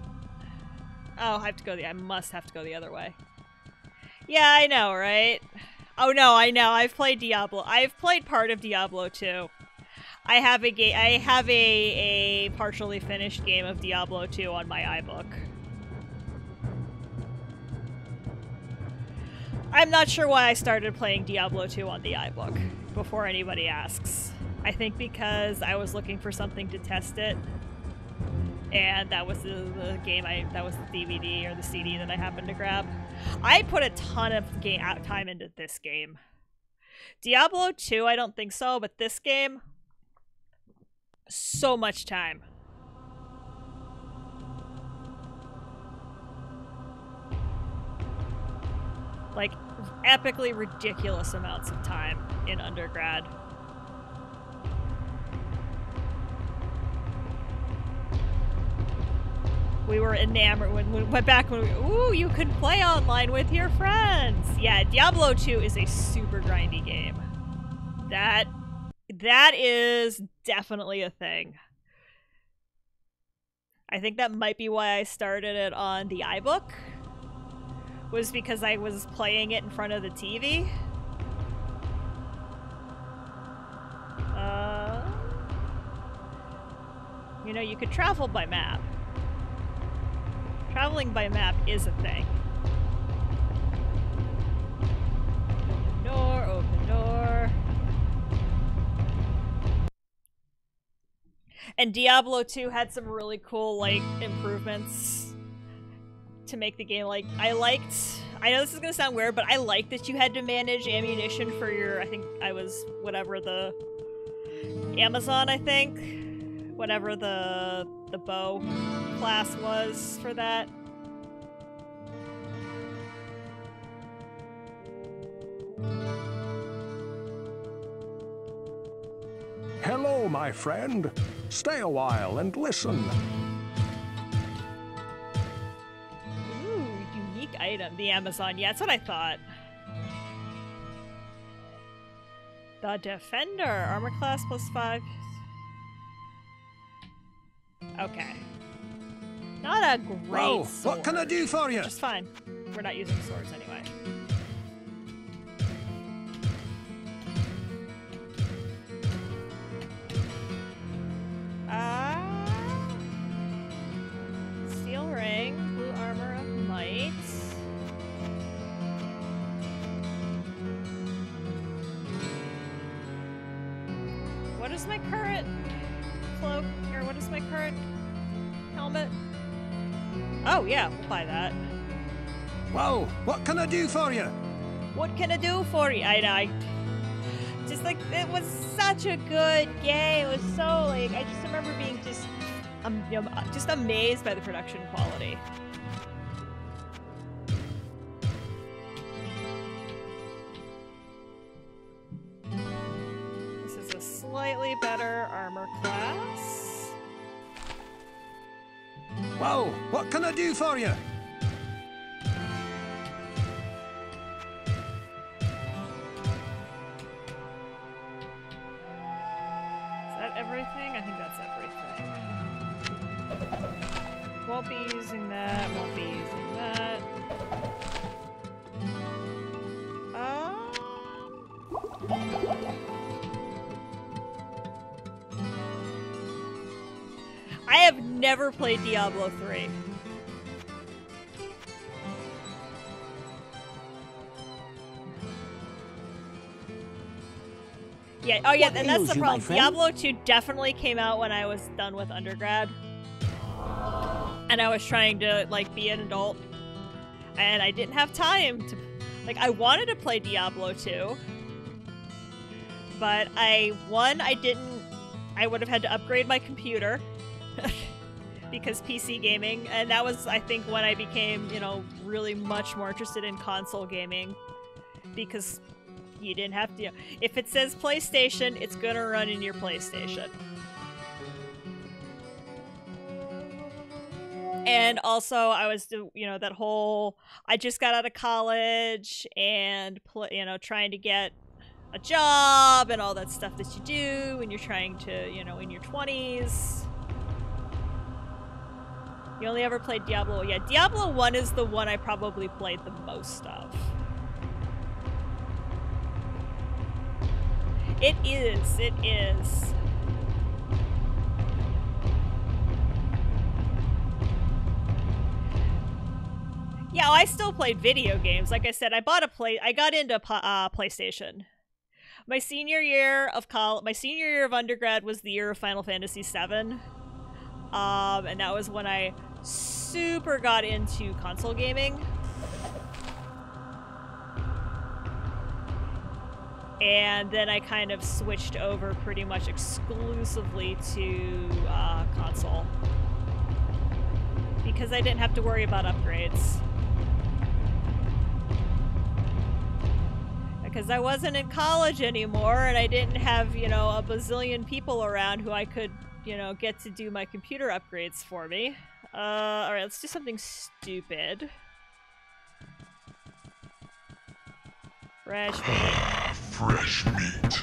Oh, I have to go the. I must have to go the other way. Yeah, I know, right? Oh no, I know. I've played Diablo. I've played part of Diablo 2. I have a game. I have a a partially finished game of Diablo 2 on my iBook. I'm not sure why I started playing Diablo 2 on the iBook before anybody asks. I think because I was looking for something to test it. And that was the, the game I that was the DVD or the CD that I happened to grab. I put a ton of game out uh, time into this game. Diablo 2, I don't think so, but this game so much time. Like epically ridiculous amounts of time in undergrad. We were enamored when we went back when we ooh you could play online with your friends. Yeah, Diablo 2 is a super grindy game. That that is definitely a thing. I think that might be why I started it on the iBook was because I was playing it in front of the TV. Uh, you know, you could travel by map. Traveling by map is a thing. Open door, open door. And Diablo 2 had some really cool, like, improvements to make the game, like, I liked... I know this is gonna sound weird, but I liked that you had to manage ammunition for your, I think I was, whatever the... Amazon, I think? Whatever the, the bow class was for that. Hello, my friend. Stay a while and listen. Item. The Amazon. Yeah, that's what I thought. The Defender. Armor class plus five. Okay. Not a great Whoa, sword. what can I do for you? Just fine. We're not using swords anyway. Ah. Steel ring, blue armor of might. Is my current cloak? Or what is my current helmet? Oh yeah, we'll buy that. Whoa, what can I do for you? What can I do for you? I know. I, just like it was such a good game. It was so like I just remember being just um, you know, just amazed by the production quality. Better class. Whoa, what can I do for you? Played Diablo 3. Yeah, oh yeah, What and that's the problem. Diablo 2 definitely came out when I was done with undergrad. And I was trying to like be an adult. And I didn't have time to like I wanted to play Diablo 2. But I one I didn't I would have had to upgrade my computer because PC gaming and that was I think when I became, you know, really much more interested in console gaming because you didn't have to. If it says PlayStation, it's gonna run in your PlayStation. And also, I was, you know, that whole. I just got out of college and, you know, trying to get a job and all that stuff that you do when you're trying to, you know, in your 20s. You only ever played Diablo? Yeah, Diablo 1 is the one I probably played the most of. It is, it is. Yeah, well, I still played video games. Like I said, I bought a play. I got into uh, PlayStation. My senior year of college, my senior year of undergrad was the year of Final Fantasy VII, um, and that was when I super got into console gaming. And then I kind of switched over pretty much exclusively to uh, console because I didn't have to worry about upgrades. because I wasn't in college anymore and I didn't have, you know, a bazillion people around who I could, you know, get to do my computer upgrades for me. Uh, alright, let's do something stupid. Fresh meat. Fresh meat.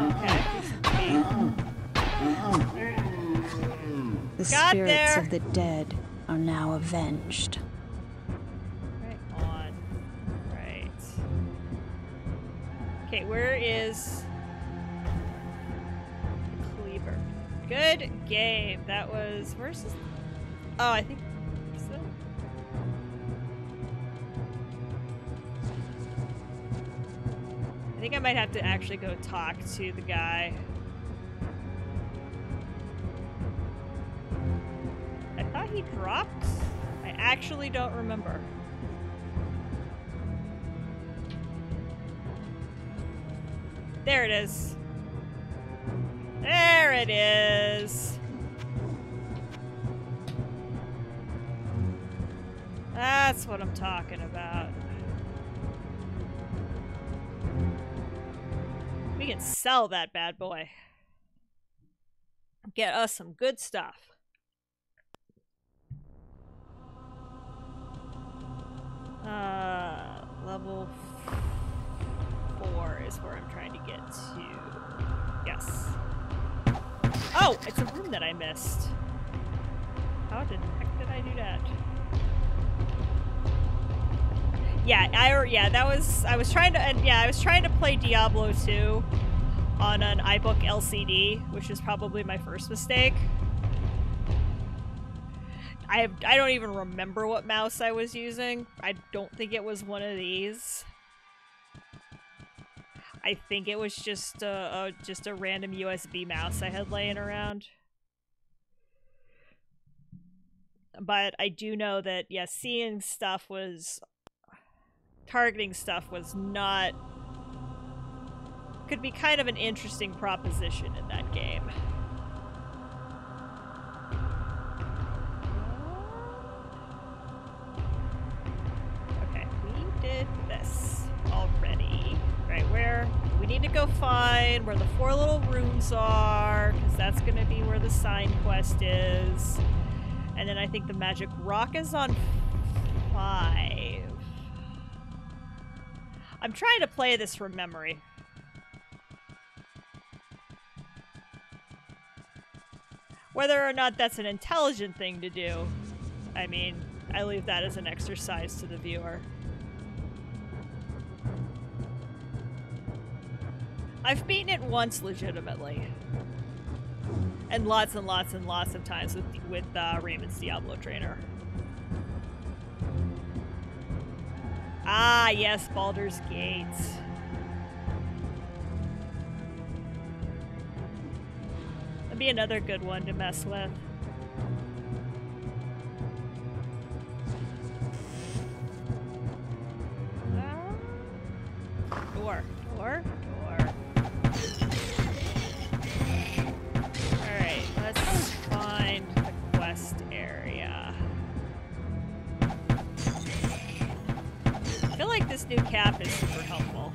Okay. The Got spirits there. of the dead are now avenged. Right on. Right. Okay, where is Good game. That was this? Oh, I think. I think I might have to actually go talk to the guy. I thought he dropped. I actually don't remember. There it is. There it is. That's what I'm talking about. We can sell that bad boy. Get us some good stuff. Uh, level four is where I'm trying to get to. Yes. Oh, it's a room that I missed. How the heck did I do that? Yeah, I yeah that was I was trying to and yeah I was trying to play Diablo 2 on an iBook LCD, which is probably my first mistake. I I don't even remember what mouse I was using. I don't think it was one of these. I think it was just a, a just a random USB mouse I had laying around. But I do know that yeah, seeing stuff was targeting stuff was not could be kind of an interesting proposition in that game. Where we need to go find where the four little rooms are, because that's going to be where the sign quest is. And then I think the magic rock is on five. I'm trying to play this from memory. Whether or not that's an intelligent thing to do, I mean, I leave that as an exercise to the viewer. I've beaten it once legitimately. And lots and lots and lots of times with with uh, Raymond's Diablo trainer. Ah, yes, Baldur's Gate. That'd be another good one to mess with. Ah. Door, door, this new cap is super helpful.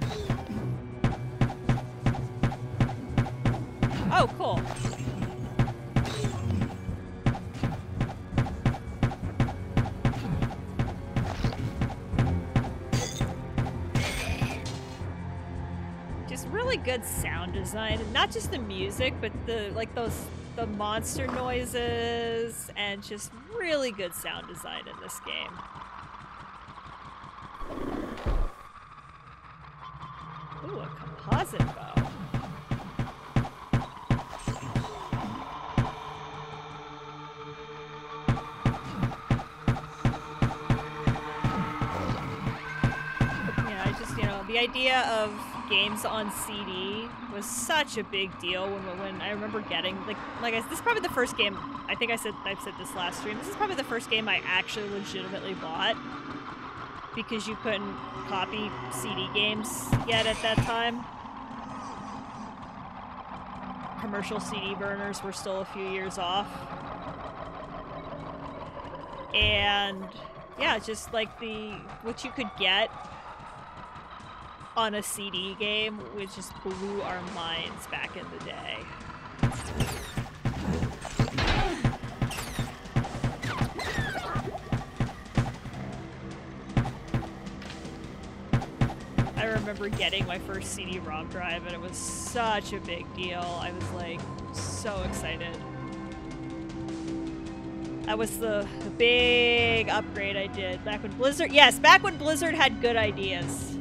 Oh, cool. Just really good sound design, and not just the music, but the like those the monster noises, and just really good sound design in this game. Ooh, a composite bow. Yeah, I just, you know, the idea of games on CD was such a big deal when, when I remember getting, like, like this is probably the first game, I think I said, I've said this last stream, this is probably the first game I actually legitimately bought because you couldn't copy CD games yet at that time. Commercial CD burners were still a few years off. And yeah, just like the what you could get on a CD game, which just blew our minds back in the day. Remember getting my first CD-ROM drive, and it was such a big deal. I was like so excited. That was the, the big upgrade I did back when Blizzard. Yes, back when Blizzard had good ideas.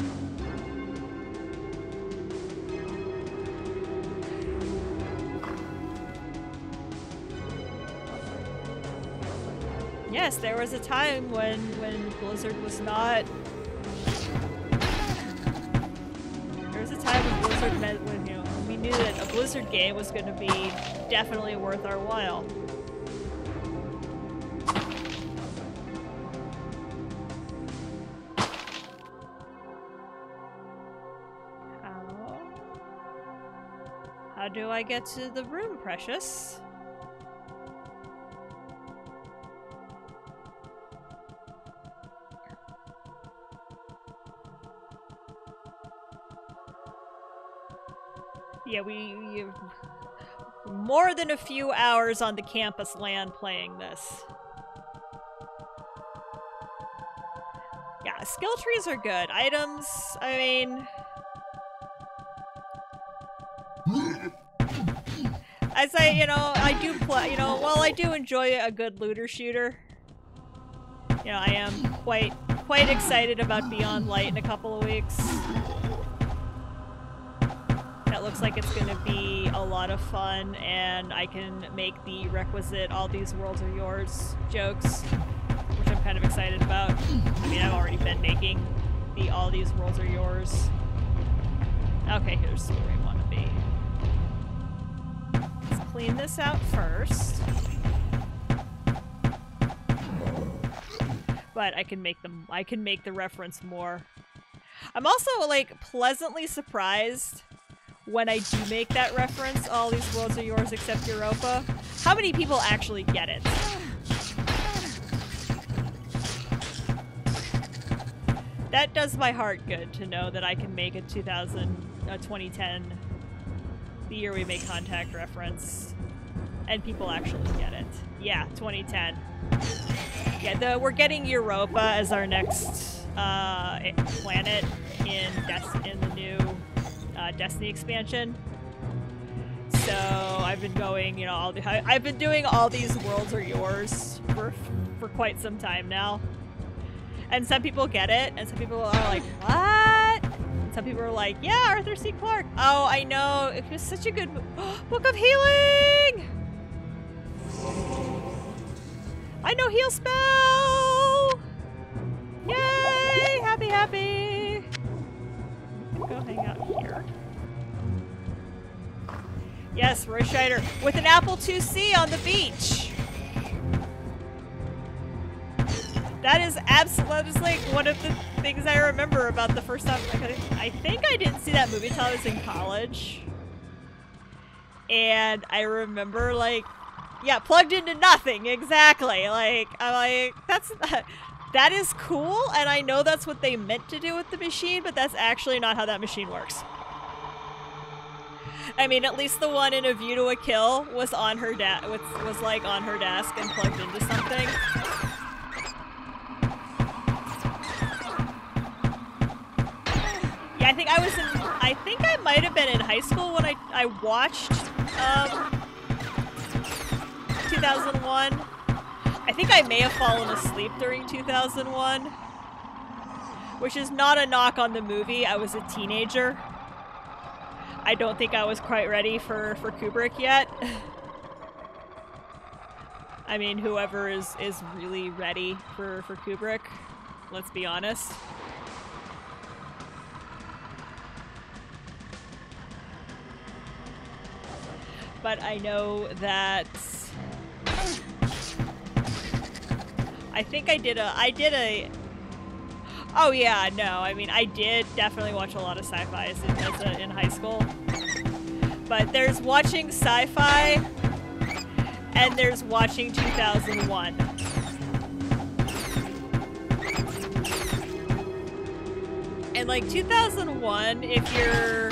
Yes, there was a time when when Blizzard was not. There was a time when Blizzard meant when you know we knew that a Blizzard game was going to be definitely worth our while. How? How do I get to the room, Precious? Yeah, we, we more than a few hours on the campus LAN playing this. Yeah, skill trees are good. Items, I mean... As I, you know, I do play, you know, while I do enjoy a good looter shooter, you know, I am quite, quite excited about Beyond Light in a couple of weeks. Looks like it's going to be a lot of fun, and I can make the requisite all these worlds are yours jokes, which I'm kind of excited about. I mean, I've already been making the all these worlds are yours. Okay, here's where we want to be. Let's clean this out first. But I can make them I can make the reference more. I'm also like pleasantly surprised when I do make that reference, all these worlds are yours except Europa, how many people actually get it? That does my heart good to know that I can make a 2000, a 2010, the year we make contact reference, and people actually get it. Yeah, 2010. Yeah, the, we're getting Europa as our next uh, planet in in the new uh, Destiny expansion. So I've been going, you know, all the I've been doing all these worlds are yours for for quite some time now. And some people get it, and some people are like, "What?" And some people are like, "Yeah, Arthur C. Clarke." Oh, I know. It was such a good book of healing. I know heal spell. Yay! Happy, happy. Go hang out here. Yes, Roy Scheider with an Apple IIc on the beach. That is absolutely like one of the things I remember about the first time. I think I didn't see that movie until I was in college, and I remember like, yeah, plugged into nothing exactly. Like I'm like that's. That is cool, and I know that's what they meant to do with the machine, but that's actually not how that machine works. I mean, at least the one in A View to a Kill was on her desk, was, was like on her desk and plugged into something. Yeah, I think I was in, I think I might have been in high school when I, I watched, um, 2001. I think I may have fallen asleep during 2001. Which is not a knock on the movie. I was a teenager. I don't think I was quite ready for for Kubrick yet. I mean, whoever is is really ready for for Kubrick, let's be honest. But I know that I think I did a I did a Oh yeah, no. I mean, I did definitely watch a lot of sci-fi as, as in high school. But there's watching sci-fi and there's watching 2001. And like 2001, if you're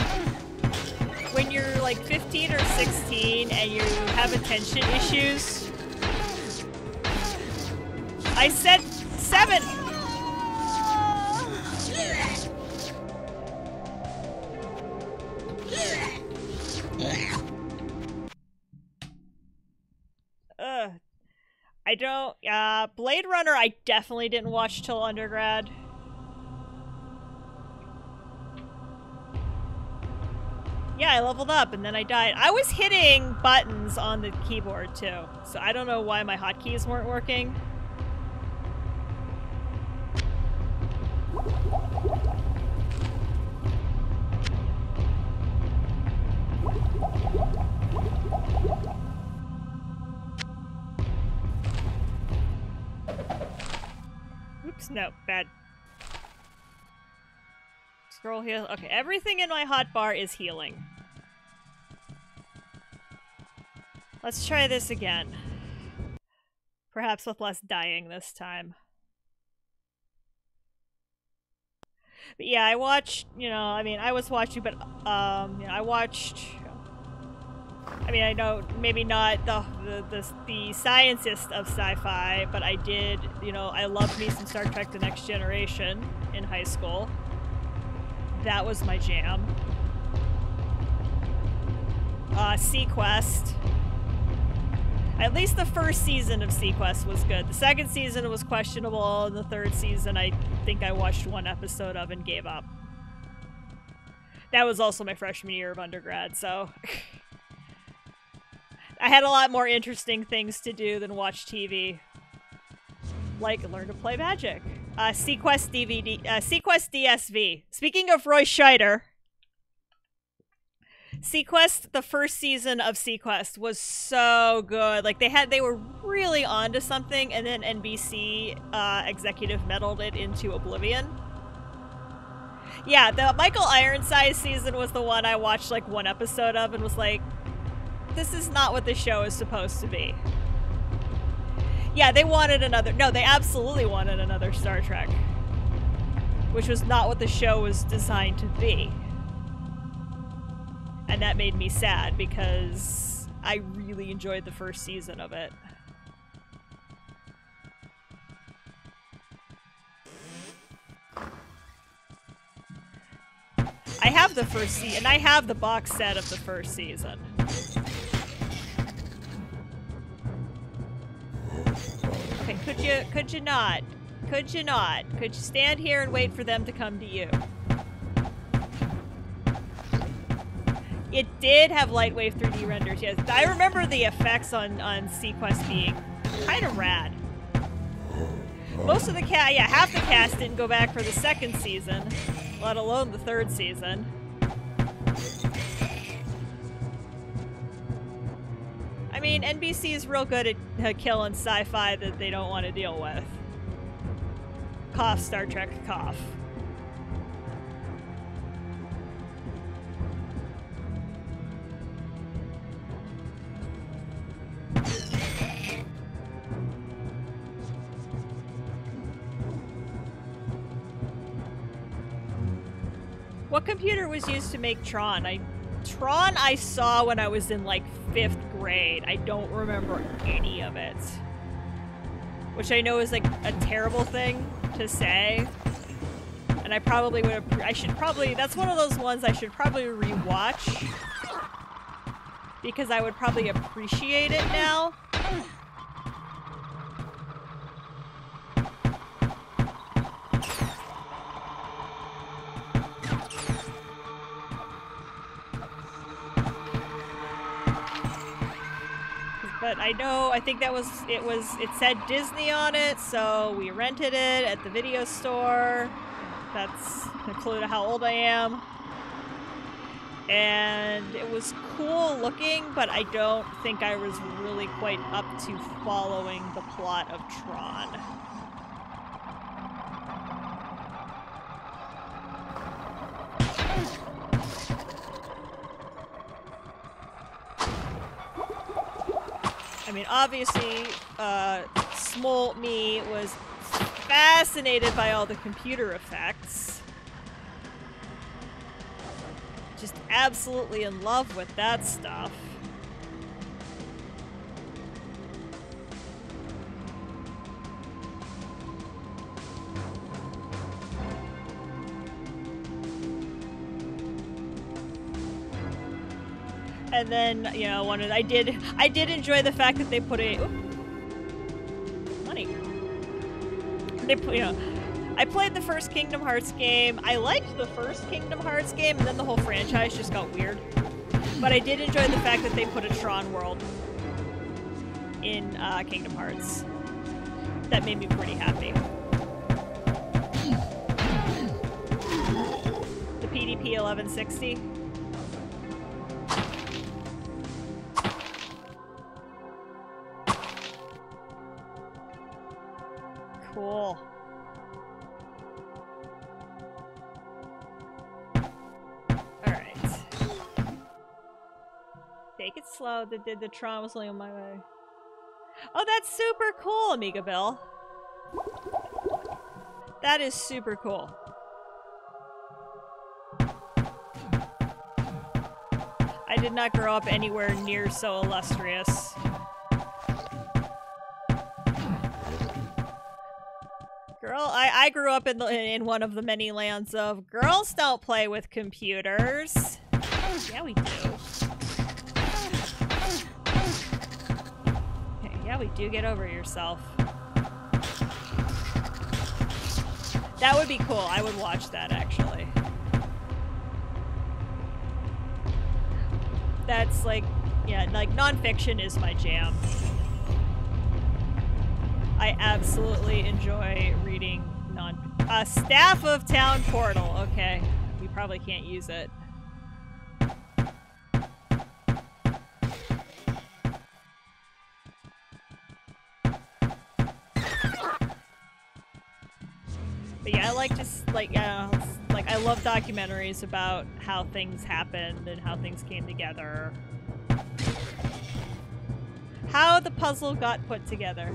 when you're like 15 or 16 and you have attention issues, I said seven. Ugh. I don't. Uh, Blade Runner, I definitely didn't watch till undergrad. Yeah, I leveled up and then I died. I was hitting buttons on the keyboard too, so I don't know why my hotkeys weren't working. No, bad. Scroll heal. Okay, everything in my hotbar is healing. Let's try this again. Perhaps with less dying this time. But yeah, I watched, you know, I mean, I was watching, but, um, you know, I watched, I mean, I know maybe not the, the, the, the scientist of sci-fi, but I did, you know, I loved me some Star Trek The Next Generation in high school. That was my jam. Uh, seaQuest. At least the first season of seaQuest was good. The second season was questionable, and the third season I think I watched one episode of and gave up. That was also my freshman year of undergrad, so... I had a lot more interesting things to do than watch TV. Like learn to play Magic. Uh, seaQuest DVD, uh, seaQuest DSV. Speaking of Roy Scheider, seaQuest, the first season of seaQuest was so good. Like they had, they were really onto something, and then NBC uh, executive meddled it into oblivion. Yeah, the Michael Ironside season was the one I watched like one episode of and was like, this is not what the show is supposed to be. Yeah, they wanted another. No, they absolutely wanted another Star Trek. Which was not what the show was designed to be. And that made me sad because I really enjoyed the first season of it. I have the first season, and I have the box set of the first season. Could you could you not? Could you not? Could you stand here and wait for them to come to you? It did have Lightwave 3D renders, yes. I remember the effects on, on seaQuest being kind of rad. Most of the cast, yeah, half the cast didn't go back for the second season, let alone the third season. Mean, NBC is real good at killing sci-fi that they don't want to deal with. Cough, Star Trek, cough. What computer was used to make Tron? I Tron I saw when I was in like fifth grade. I don't remember any of it. Which I know is like a terrible thing to say. And I probably would have, I should probably, that's one of those ones I should probably rewatch. Because I would probably appreciate it now. But I know I think that was it was it said Disney on it, so we rented it at the video store. That's a clue to how old I am. And it was cool looking, but I don't think I was really quite up to following the plot of Tron. Obviously, uh, Smolt me was fascinated by all the computer effects. Just absolutely in love with that stuff. And then, you know, one of I did I did enjoy the fact that they put a oop, money. They put, you know, I played the first Kingdom Hearts game. I liked the first Kingdom Hearts game, and then the whole franchise just got weird. But I did enjoy the fact that they put a Tron world in uh, Kingdom Hearts. That made me pretty happy. The PDP 1160. Oh, Slow. The, the, the was only on my way. Oh, that's super cool, Amiga Bill. That is super cool. I did not grow up anywhere near so illustrious. Girl, I, I grew up in the in one of the many lands of girls don't play with computers. Oh, yeah, we do. We do. Get over yourself. That would be cool. I would watch that actually. That's like, yeah, like nonfiction is my jam. I absolutely enjoy reading non. Uh, Staff of Town Portal. Okay, we probably can't use it. But yeah, I like just like uh, like I love documentaries about how things happened and how things came together. How the puzzle got put together.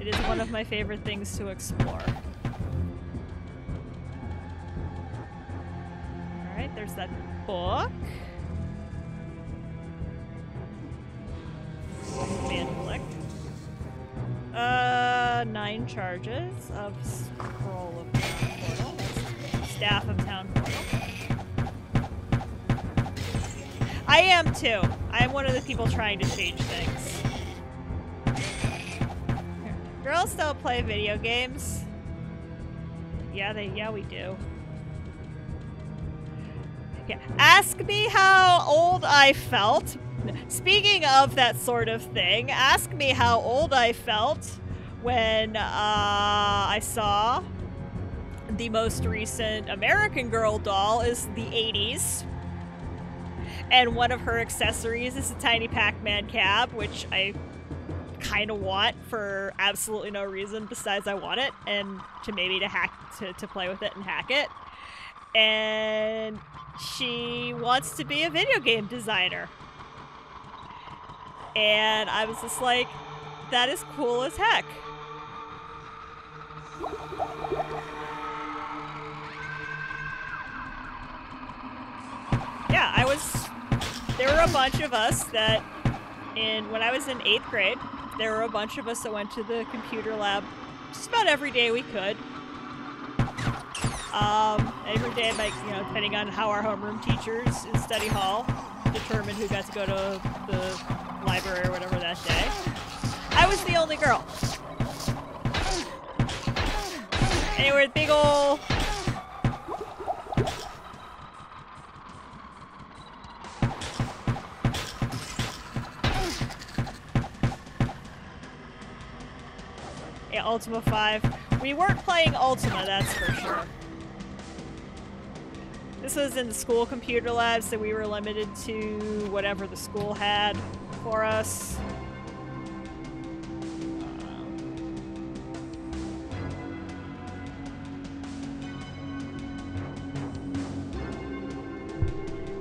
It is one of my favorite things to explore. Alright, there's that book. Man click. Uh, nine charges of scroll of town portal. Staff of town portal. I am too. I'm one of the people trying to change things. Girls don't play video games. Yeah, they yeah we do. Yeah. Ask me how old I felt. Speaking of that sort of thing, ask me how old I felt when uh, I saw the most recent American Girl doll is the 80s. And one of her accessories is a tiny Pac-Man cab, which I kind of want for absolutely no reason besides I want it and to maybe to hack to, to play with it and hack it. And she wants to be a video game designer. And I was just like, that is cool as heck. Yeah, I was. There were a bunch of us that, in when I was in eighth grade, there were a bunch of us that went to the computer lab just about every day we could. Um, every day, like you know, depending on how our homeroom teachers in study hall determine who got to go to the library or whatever that day. I was the only girl. Anyway, big ol' Yeah, Ultima 5. We weren't playing Ultima, that's for sure. This was in the school computer lab, so we were limited to whatever the school had for us.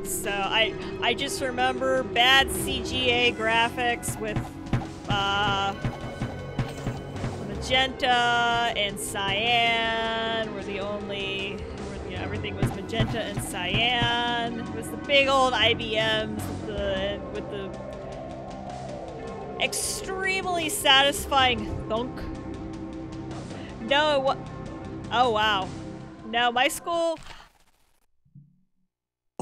So I I just remember bad CGA graphics with uh, magenta and cyan were the only magenta and cyan. It was the big old IBMs with the with the extremely satisfying thunk. No? Oh wow. No, my school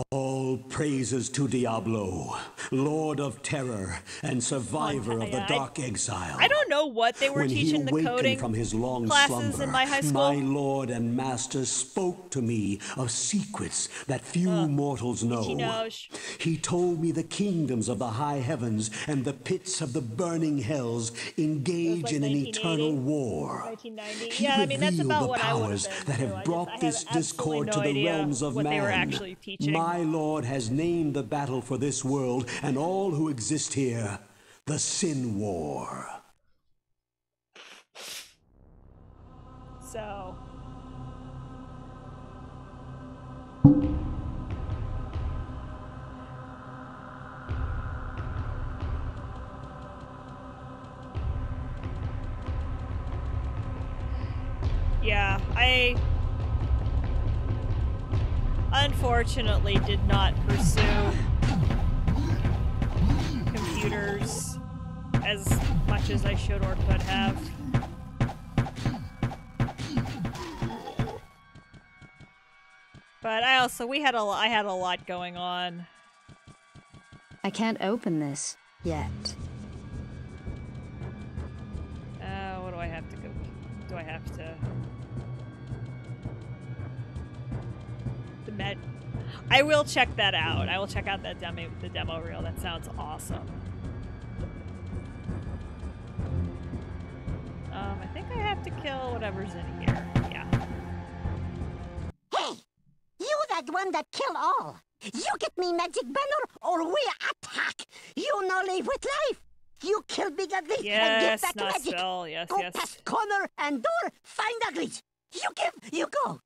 All praises to Diablo, Lord of Terror and survivor of the I- I- Dark Exile. I don't know what they were when teaching he the coding from his long classes slumber, in my high school. my lord and master spoke to me of secrets that few mortals know. knows. He told me the kingdoms of the high heavens and the pits of the burning hells engage like in an eternal war. He Yeah, I mean that's revealed about the what powers have been. that have I brought I this discord no to the realms of man. they were actually teaching. My lord has named the battle for this world and all who exist here the Sin War. So. Yeah, I unfortunately did not pursue computers as much as I should or could have. But I also we had a I had a lot going on. I can't open this yet. Uh, what do I have to go? Do I have to? Med. I will check that out. I will check out that demo, the demo reel. That sounds awesome. Um, I think I have to kill whatever's in here. Yeah. Hey! You that one that kill all! You get me magic banner or we attack! You no live with life! You kill Big Ugly and Yes, give back not magic! spell. Yes, Go yes. past corner and door, find uglies! You give, you go!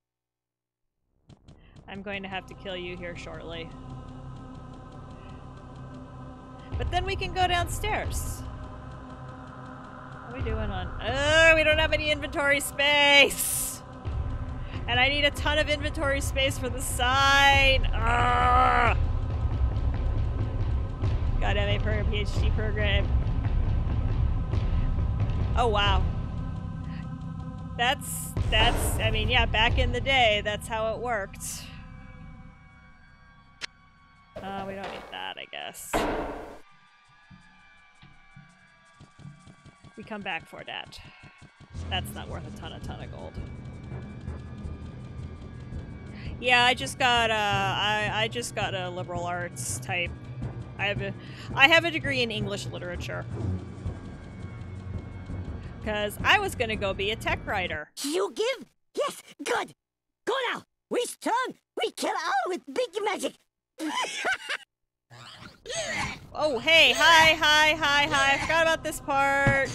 I'm going to have to kill you here shortly. But then we can go downstairs. What are we doing on? Oh, we don't have any inventory space! And I need a ton of inventory space for the sign! Ugh! God MA PhD program. Oh, wow. That's, that's, I mean, yeah, back in the day, that's how it worked. Uh, we don't need that, I guess. We come back for that. That's not worth a ton, a ton of gold. Yeah, I just got uh, I I just got a liberal arts type. I have a I have a degree in English literature. Cause I was gonna go be a tech writer. You give? Yes, good! Go now! We strong! We kill all with big magic! Oh, hey, hi, hi, hi, hi. I forgot about this part.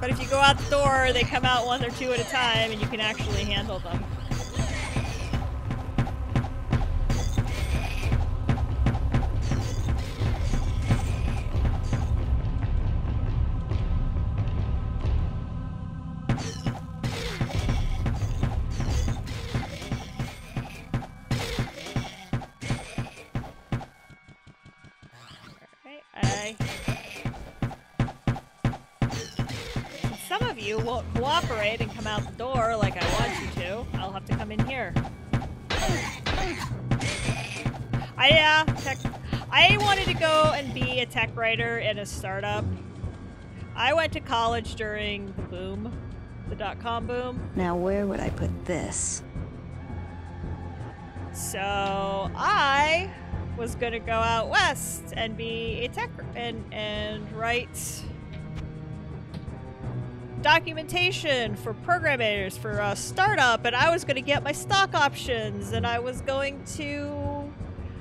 But if you go out the door, they come out one or two at a time, and you can actually handle them. Cooperate and come out the door like I want you to. I'll have to come in here. I, uh, tech... I wanted to go and be a tech writer in a startup. I went to college during the boom, the dot-com boom. Now, where would I put this? So I was gonna go out west and be a tech and and write documentation for programmers for a startup and I was gonna get my stock options and I was going to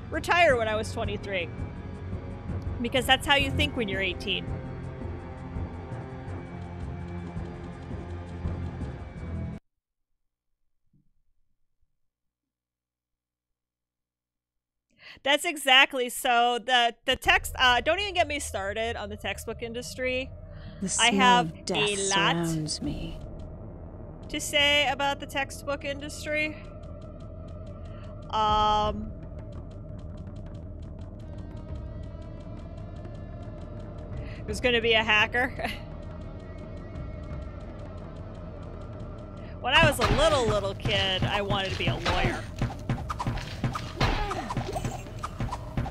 retire when I was 23. Because that's how you think when you're 18. That's exactly so. The the text. Uh, don't even get me started on the textbook industry. I have a lot. me. to say about the textbook industry. Um, who's going to be a hacker? when I was a little, little kid, I wanted to be a lawyer.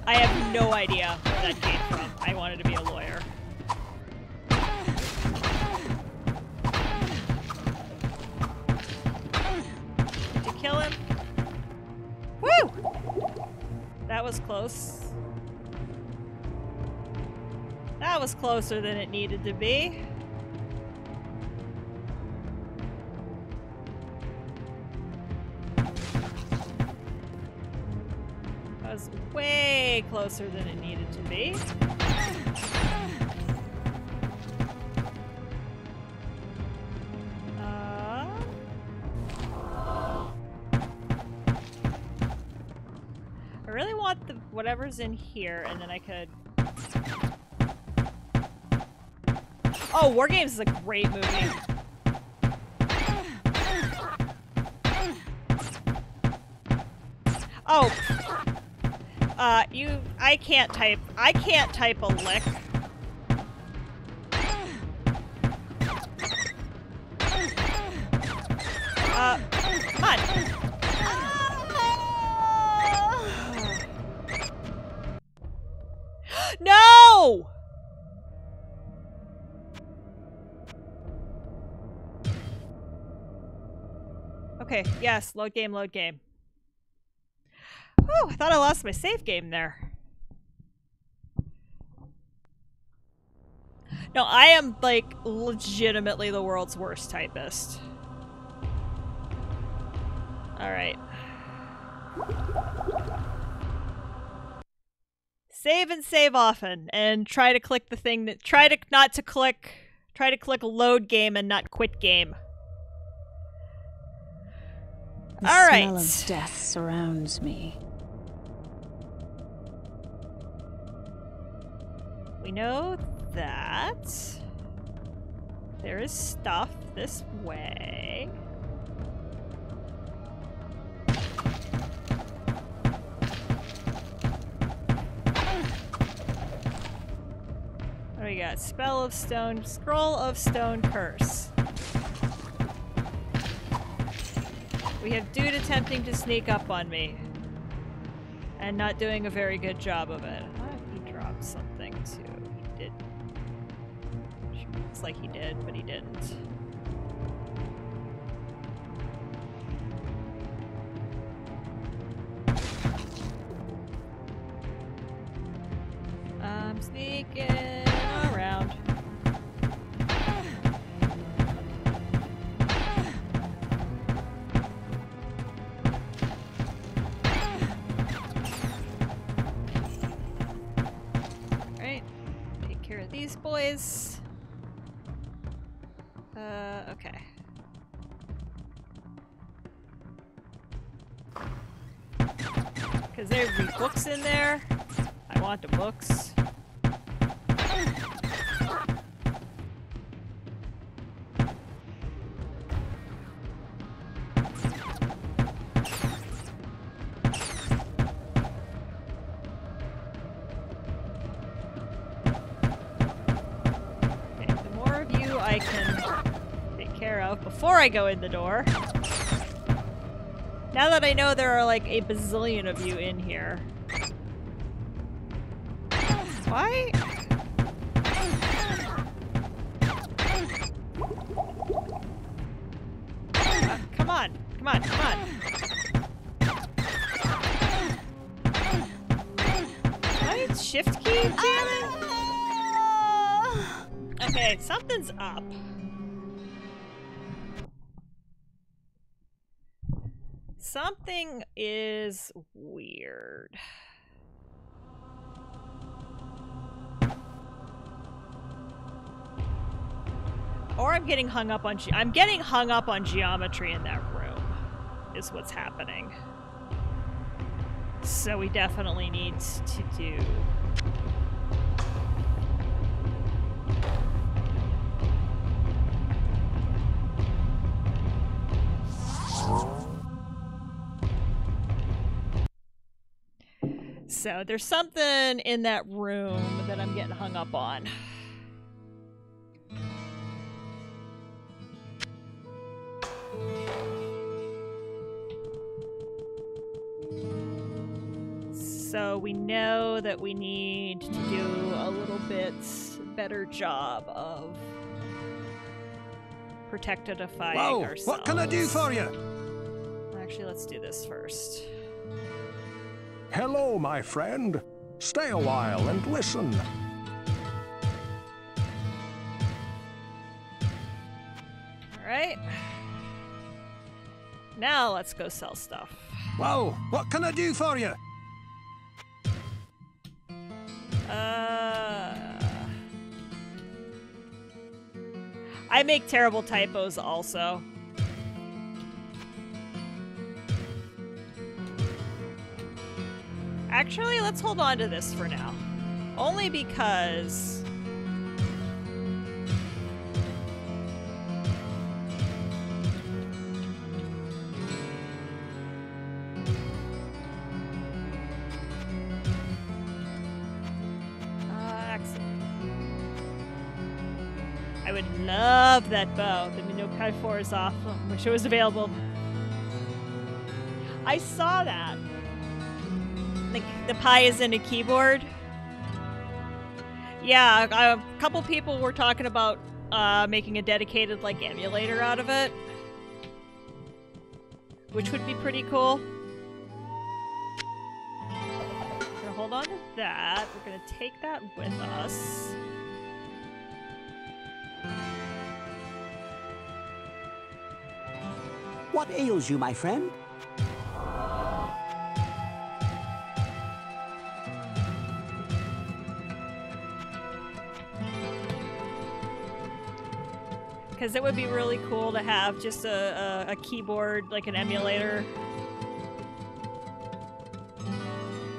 I have no idea where that came from. I wanted to be a lawyer. Kill him? Woo! That was close. That was closer than it needed to be. That was way closer than it needed to be. Whatever's in here, and then I could. Oh, War Games is a great movie. Oh, uh, you. I can't type. I can't type a lick. Okay, yes, load game, load game. Oh, I thought I lost my save game there. No, I am like legitimately the world's worst typist. Alright. Save and save often and try to click the thing that try to not to click try to click load game and not quit game. The All smell right. of death surrounds me. We know that there is stuff this way. What do we got? Spell of stone, scroll of stone curse. We have dude attempting to sneak up on me. And not doing a very good job of it. He dropped something too. He did. Looks like he did, but he didn't. I go in the door. Now that I know there are like a bazillion of you in here. Why? Something is weird. Or I'm getting hung up on ge- I'm getting hung up on geometry in that room is what's happening. So we definitely need to do So there's something in that room that I'm getting hung up on. So we know that we need to do a little bit better job of protectifying Whoa, ourselves. what can I do for you? Actually, let's do this first. Hello, my friend. Stay a while and listen. Alright. Now let's go sell stuff. Whoa, what can I do for you? Uh, I make terrible typos also. Actually, let's hold on to this for now. Only because ah, excellent. I would love that bow. The Minokai 4 is off. Wish it was available. I saw that. The, Pi is in a keyboard. Yeah, a, couple people were talking about uh, making a dedicated like emulator out of it, which would be pretty cool. Gonna hold on to that. We're gonna take that with us. What ails you, my friend? Because it would be really cool to have just a, a, a keyboard, like an emulator.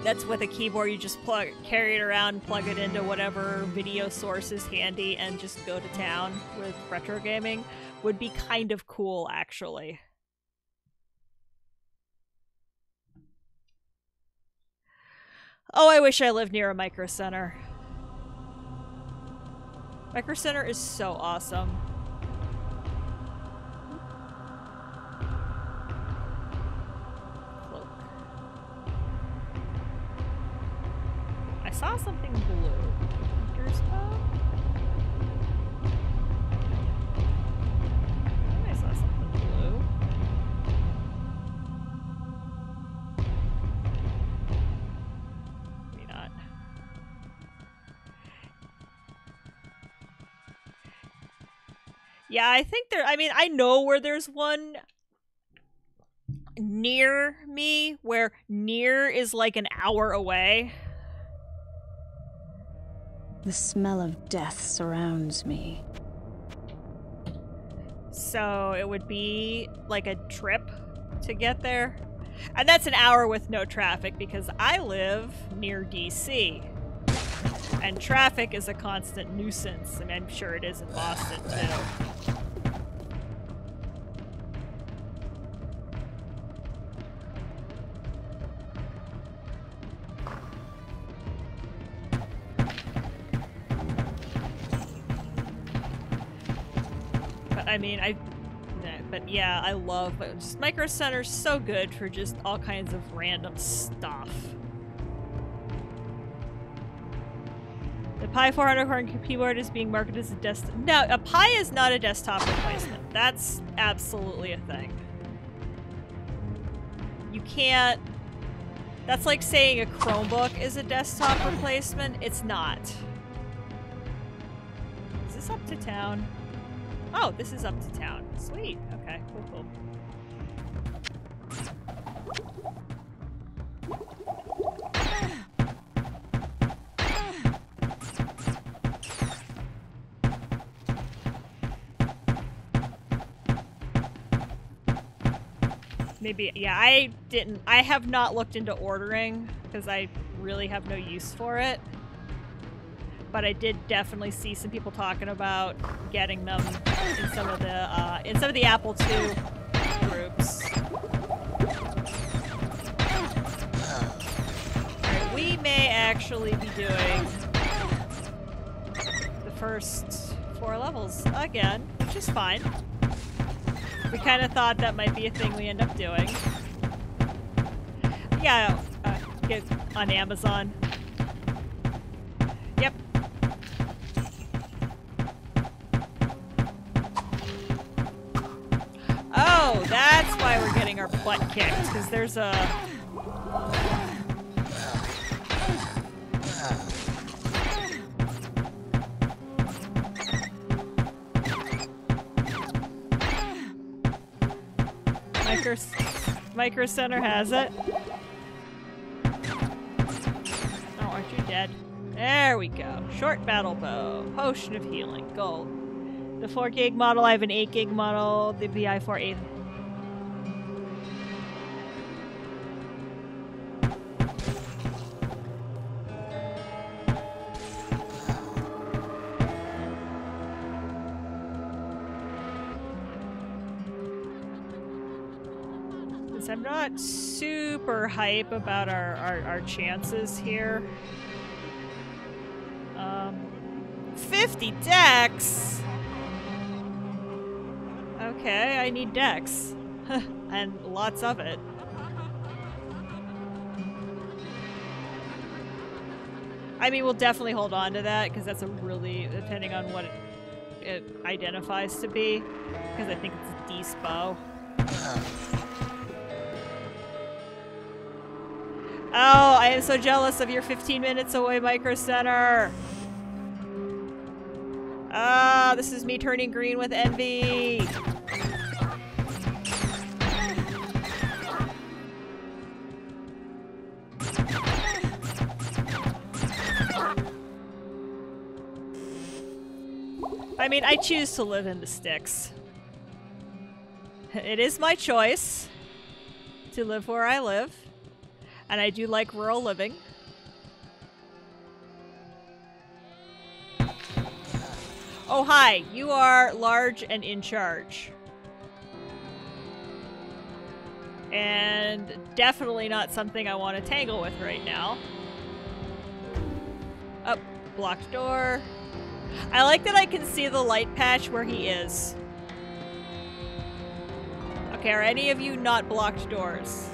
That's with a keyboard, you just plug, carry it around, plug it into whatever video source is handy, and just go to town with retro gaming. Would be kind of cool, actually. Oh, I wish I lived near a Micro Center. Micro center is so awesome. Yeah, I think there. I mean, I know where there's one near me, where near is like an hour away. The smell of death surrounds me. So it would be like a trip to get there. And that's an hour with no traffic because I live near DC. And traffic is a constant nuisance. Mean, I'm sure it is in Boston too. But I mean, I. But yeah, I love just Micro Center's so good for just all kinds of random stuff. Pi 400 horn keyboard is being marketed as a desktop. No, a Pi is not a desktop replacement. That's absolutely a thing. You can't. That's like saying a Chromebook is a desktop replacement. It's not. Is this up to town? Oh, this is up to town. Sweet. Okay, cool, cool. Maybe, yeah, I didn't, I have not looked into ordering because I really have no use for it. But I did definitely see some people talking about getting them in some of the, uh, in some of the Apple II groups. We may actually be doing the first four levels again, which is fine. We kind of thought that might be a thing we end up doing. Yeah, uh, get on Amazon. Yep. Oh, that's why we're getting our butt kicked, because there's a... Micro, Micro Center has it. Oh, aren't you dead? There we go. Short battle bow. Potion of healing. Gold. The 4 gig model, I have an 8 gig model. The Pi 4 8. I'm not super hype about our, our, our chances here. Um, 50 Dex? Okay, I need Dex. and lots of it. I mean, we'll definitely hold on to that because that's a really, depending on what it, it identifies to be, because I think it's a despo. Oh, I am so jealous of your 15 minutes away Micro Center. Ah, this is me turning green with envy. I mean, I choose to live in the sticks. It is my choice to live where I live. And I do like rural living. Oh, hi. You are large and in charge. And definitely not something I want to tangle with right now. Up, oh, blocked door. I like that I can see the light patch where he is. Okay, are any of you not blocked doors?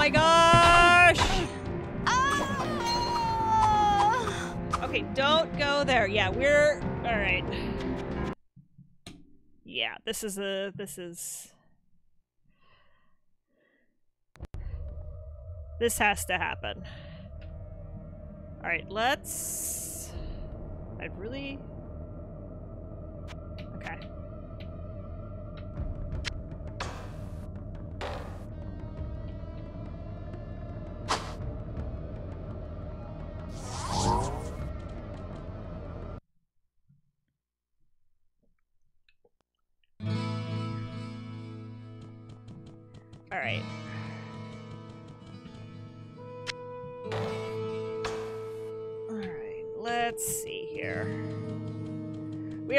My gosh! Ah! Okay, don't go there. Yeah, we're all right. Yeah, this is a this is This has to happen. All right, let's I really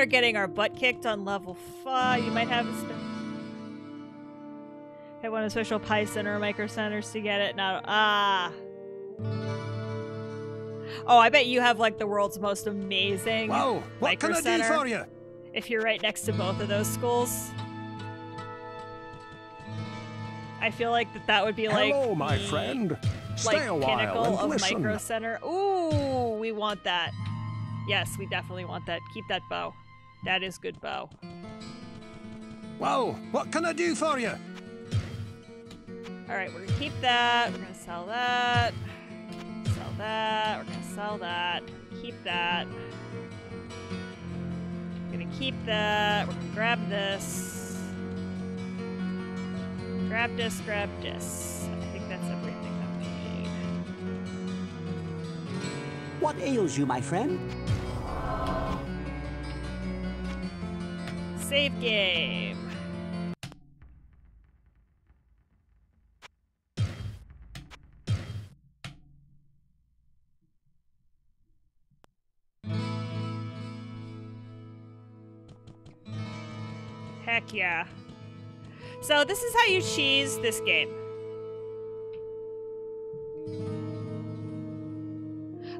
are getting our butt kicked on level 5. You might have a sp- Hit one of the special Pi Center or Micro Centers to get it. Not ah. Oh, I bet you have like the world's most amazing Whoa, what Micro can I do for you? if you're right next to both of those schools. I feel like that that would be like Hello, my the, friend. like Stay a while pinnacle of listen. Micro Center. Ooh, we want that. Yes, we definitely want that. Keep that bow. That is good bow. Whoa, what can I do for you? All right, we're gonna keep that. We're gonna sell that. Sell that. We're gonna sell that. Keep that. We're gonna keep that. We're gonna grab this. Grab this. Grab this. I think that's everything that we need. What ails you, my friend? Save game. Heck yeah. So this is how you cheese this game.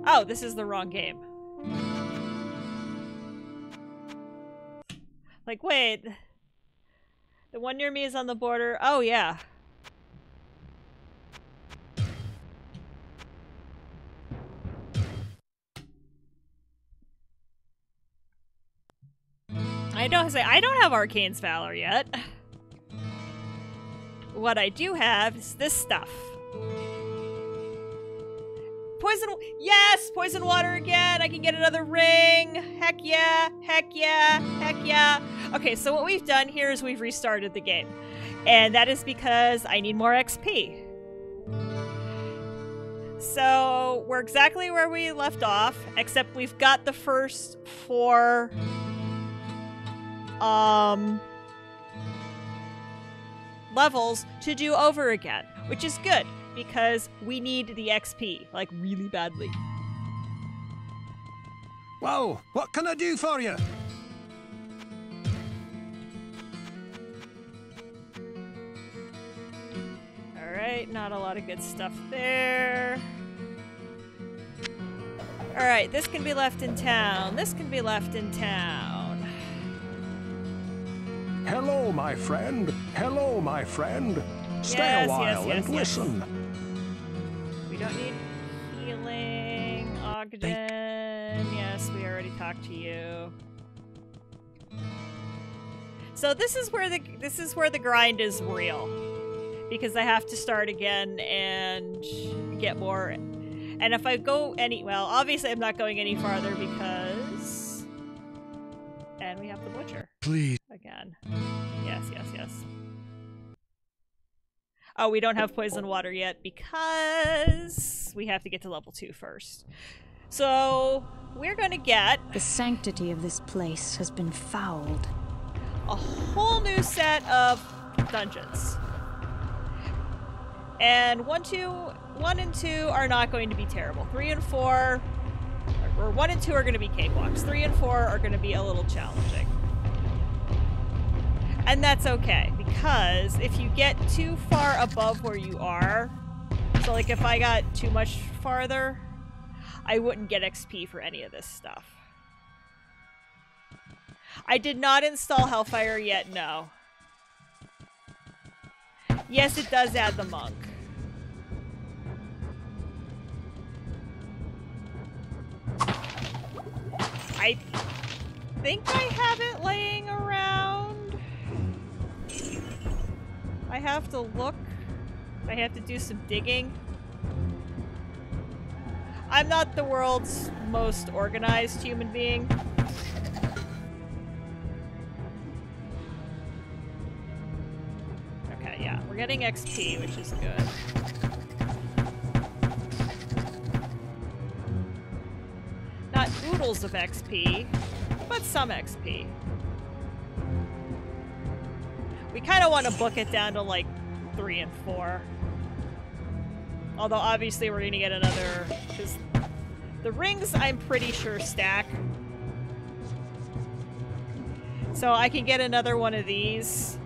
Oh, this is the wrong game. Like, wait. The one near me is on the border. Oh, yeah. I don't say I don't have Arkaine's Valor yet. What I do have is this stuff. Poison, yes, poison water again. I can get another ring. Heck yeah, heck yeah, heck yeah. Okay, so what we've done here is we've restarted the game. And that is because I need more XP. So we're exactly where we left off, except we've got the first four um levels to do over again, which is good because we need the XP, like really badly. Whoa, what can I do for you? Alright, not a lot of good stuff there. Alright, this can be left in town. This can be left in town. Hello, my friend. Hello, my friend. Stay Yes, a while yes, yes, and listen. We don't need healing. Ogden. Yes, we already talked to you. So this is where the this is where the grind is real. Because I have to start again and get more. And if I go any well, obviously I'm not going any farther because and we have the butcher. Please. Again. Yes, yes, yes. Oh, we don't have poison water yet because we have to get to level two first. So we're gonna get The sanctity of this place has been fouled. a whole new set of dungeons. And one, two, one and two are not going to be terrible. Three and four, or one and two are going to be cakewalks. Three and four are going to be a little challenging. And that's okay because if you get too far above where you are, so like if I got too much farther, I wouldn't get XP for any of this stuff. I did not install Hellfire yet, no. Yes, it does add the monk. I think I have it laying around. I have to look. I have to do some digging. I'm not the world's most organized human being. Okay, yeah, we're getting XP, which is good. Not oodles of XP, but some XP. We kind of want to book it down to like three and four. Although obviously we're going to get another, because the rings I'm pretty sure stack. So I can get another one of these.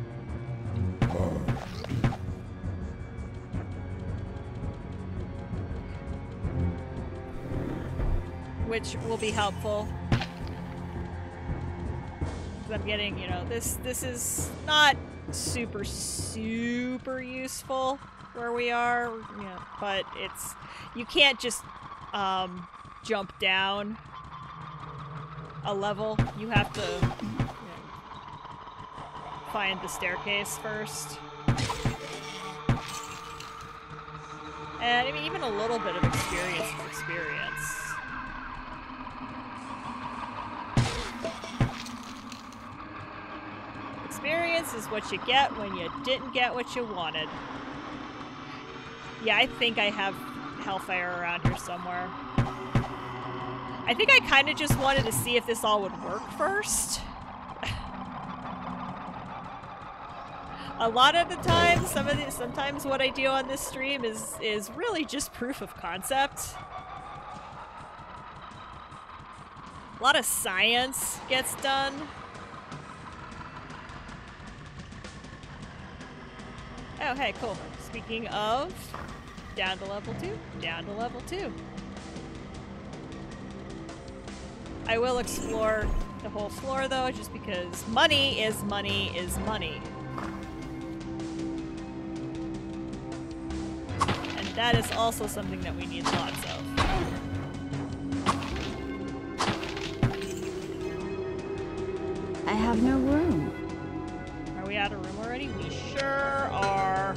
Which will be helpful. I'm getting, you know, this this is not super super useful where we are, you know, but it's you can't just um jump down a level, you have to you know, find the staircase first. And I mean, even a little bit of experience is experience. Experience is what you get when you didn't get what you wanted. Yeah, I think I have Hellfire around here somewhere. I think I kind of just wanted to see if this all would work first. a lot of the time, some of the, sometimes what I do on this stream is is really just proof of concept. A lot of science gets done. Oh, hey, cool. Speaking of, down to level 2, down to level 2. I will explore the whole floor though, just because money is money is money. And that is also something that we need lots of. I have no room. Already? We sure are.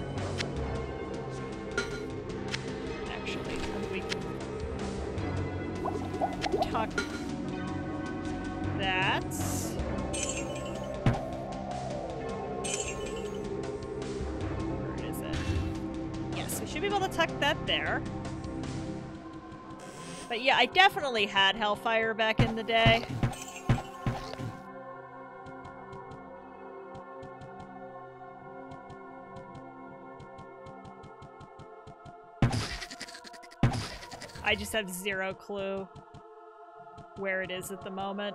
Actually, we can tuck that. Where is it? Yes, we should be able to tuck that there. But yeah, I definitely had Hellfire back in the day. I just have zero clue where it is at the moment.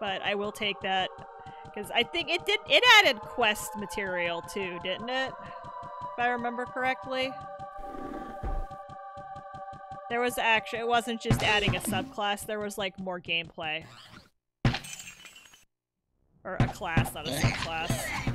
But I will take that because I think it did it added quest material too, didn't it? If I remember correctly. There was actually it wasn't just adding a subclass, there was like more gameplay. Or a class, not a subclass.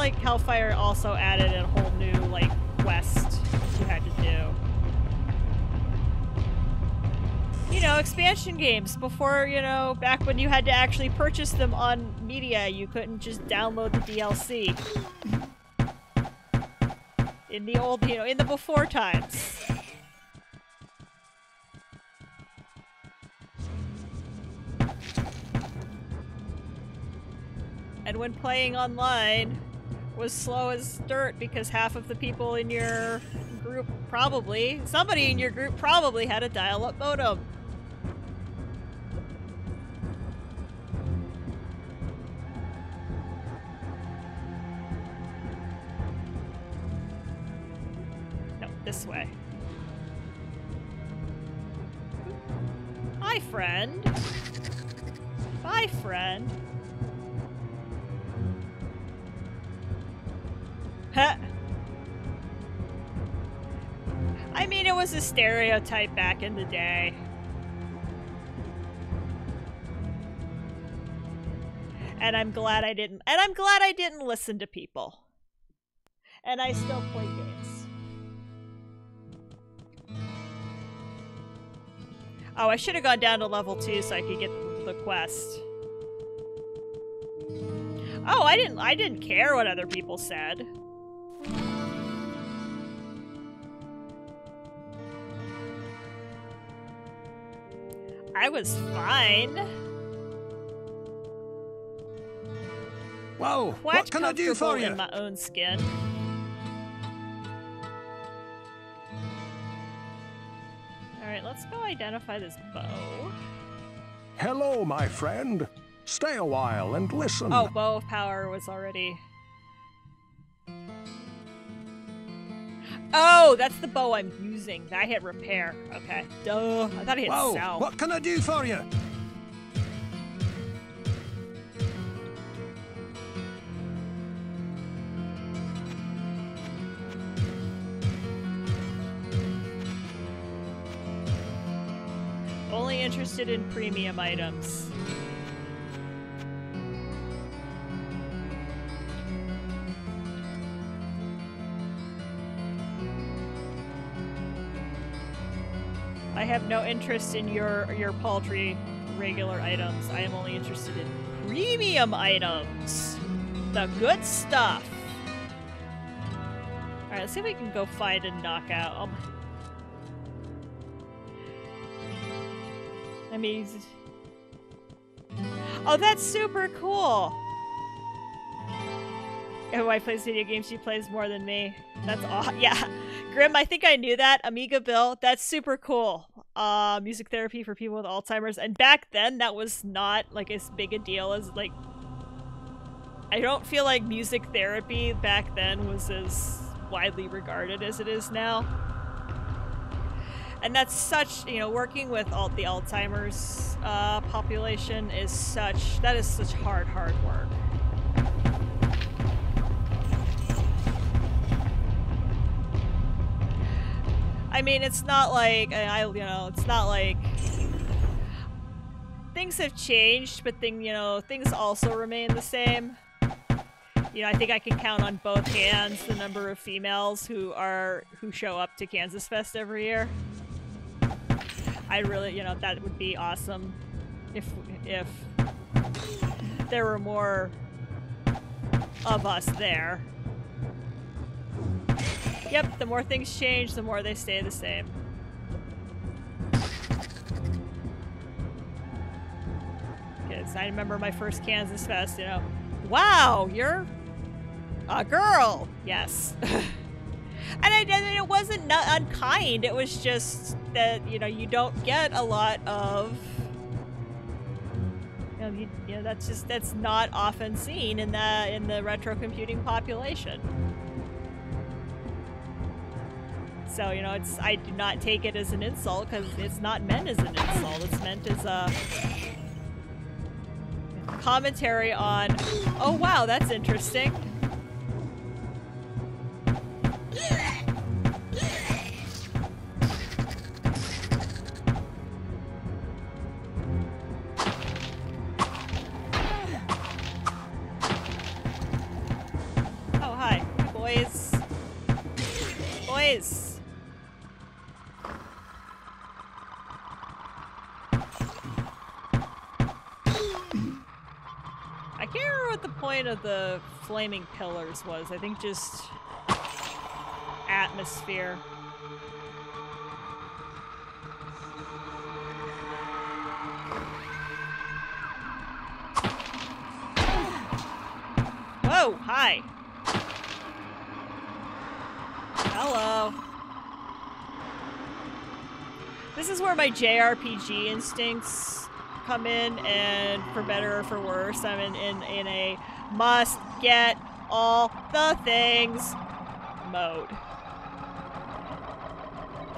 Like Hellfire also added a whole new like quest you had to do. You know, expansion games before, you know, back when you had to actually purchase them on media, you couldn't just download the DLC. In the old, you know, in the before times. And when playing online was slow as dirt because half of the people in your group probably, somebody in your group probably had a dial-up modem. No, this way. Hi, friend. Bye, friend. Was a stereotype back in the day. And I'm glad I didn't. And I'm glad I didn't listen to people. And I still play games. Oh, I should have gone down to level 2 so I could get the, the quest. Oh, I didn't I didn't care what other people said. I was fine. Whoa, Quite what can I do for you? in my own skin. Alright, let's go identify this bow. Hello, my friend. Stay a while and listen. Oh, bow of power was already. Oh, that's the bow I'm using. I hit repair. Okay. Duh. I thought I hit Whoa, sell. what can I do for you? only interested in premium items. Have no interest in your your paltry regular items. I am only interested in premium items. The good stuff. Alright, let's see if we can go find a knockout. Um, I mean, oh, that's super cool. My wife plays video games. She plays more than me. That's aw. Yeah, Grim. I think I knew that. Amiga Bill. That's super cool. Uh, music therapy for people with Alzheimer's. And back then, that was not like as big a deal as like. I don't feel like music therapy back then was as widely regarded as it is now. And that's such, you know, working with all the Alzheimer's uh, population is such, that is such hard, hard work. I mean, it's not like, I, you know, it's not like things have changed, but thing, you know, things also remain the same. You know, I think I can count on both hands the number of females who are who show up to KansasFest every year. I really, you know, that would be awesome if if there were more of us there. Yep, the more things change, the more they stay the same. Because I remember my first KansasFest, you know, wow, you're a girl. Yes. and I and it wasn't unkind. It was just that you know you don't get a lot of. You know, you, you know that's just that's not often seen in the in the retro computing population. So you know, it's I do not take it as an insult because it's not meant as an insult. It's meant as a commentary on. Oh wow, that's interesting. Of the flaming pillars was. I think just atmosphere. Whoa, hi. Hello. This is where my JRPG instincts come in, and for better or for worse, I'm in, in, in a must get all the things mode.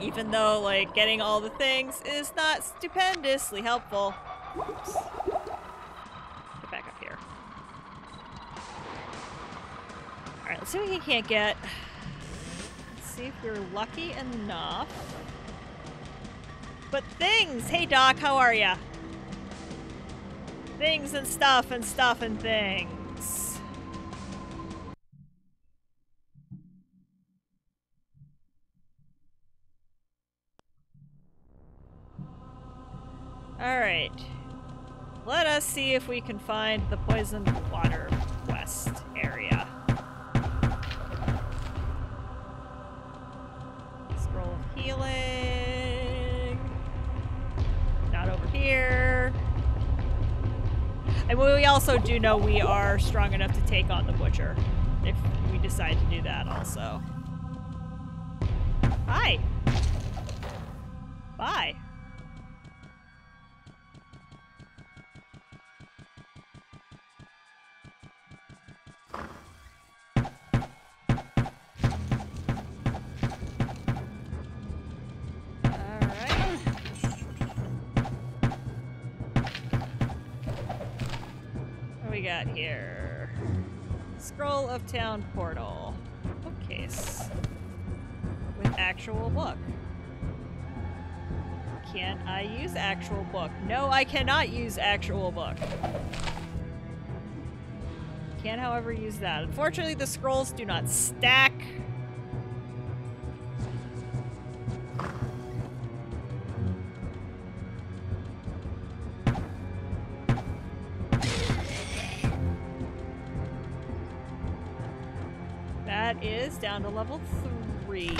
Even though, like, getting all the things is not stupendously helpful. Oops. Get back up here. Alright, let's see what he can't get. Let's see if we're lucky enough. But things! Hey Doc, how are ya? Things and stuff and stuff and things. Alright. Let us see if we can find the poisoned water west area. Scroll of healing. Not over here. And we also do know we are strong enough to take on the Butcher. If we decide to do that also. Hi. Bye. Of Town Portal. Bookcase. With actual book. Can't I use actual book? No, I cannot use actual book. Can't, however, use that. Unfortunately, the scrolls do not stack. Level three.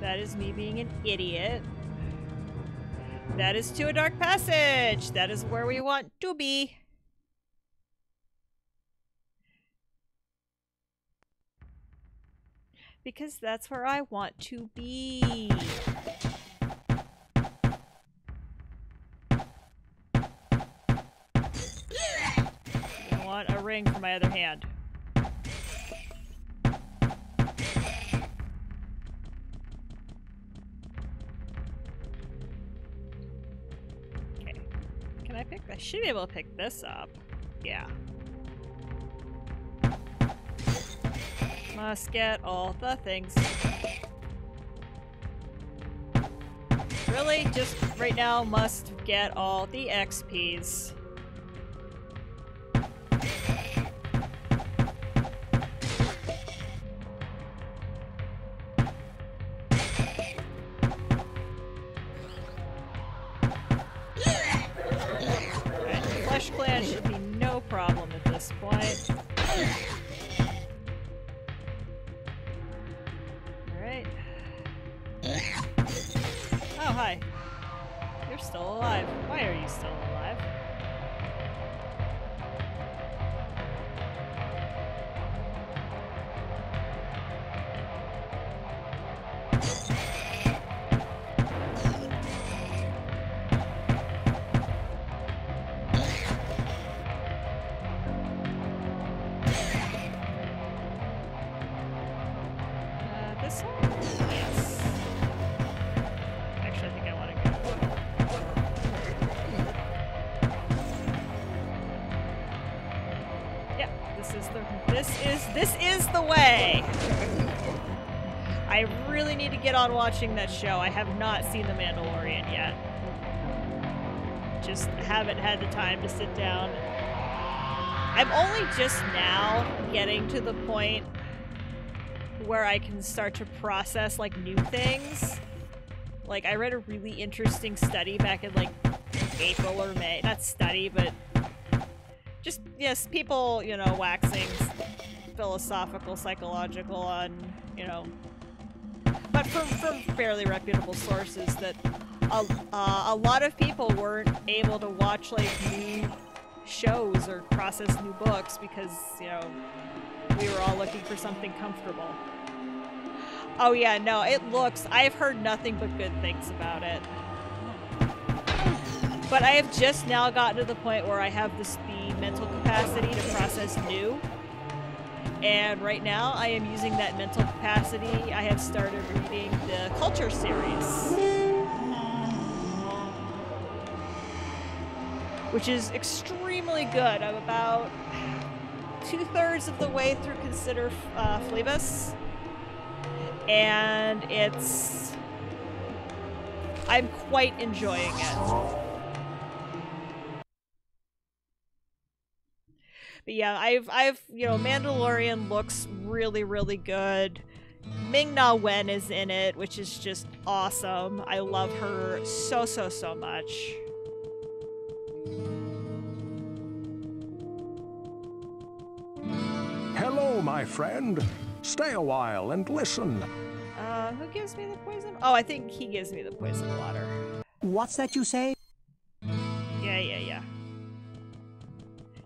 That is me being an idiot. That is to a dark passage. That is where we want to be. Because that's where I want to be. I want a ring for my other hand. I should be able to pick this up. Yeah. Must get all the things. Really? Just right now, must get all the XPs. On watching that show. I have not seen The Mandalorian yet. Just haven't had the time to sit down. I'm only just now getting to the point where I can start to process like new things. Like I read a really interesting study back in like April or May. Not study, but just yes, people, you know, waxing philosophical, psychological on, you know, but from from fairly reputable sources that a, uh, a lot of people weren't able to watch like new shows or process new books because you know we were all looking for something comfortable. Oh yeah, no, it looks. I've heard nothing but good things about it. But I have just now gotten to the point where I have this, the mental capacity to process new. And right now, I am using that mental capacity. I have started reading the Culture series. Which is extremely good. I'm about two thirds of the way through Consider uh, Phlebas. And it's. I'm quite enjoying it. But yeah, I've I've you know Mandalorian looks really really good. Ming Na Wen is in it, which is just awesome. I love her so so so much. Hello, my friend. Stay a while and listen. Uh, who gives me the poison? Oh, I think he gives me the poison water. What's that you say? Yeah, yeah, yeah.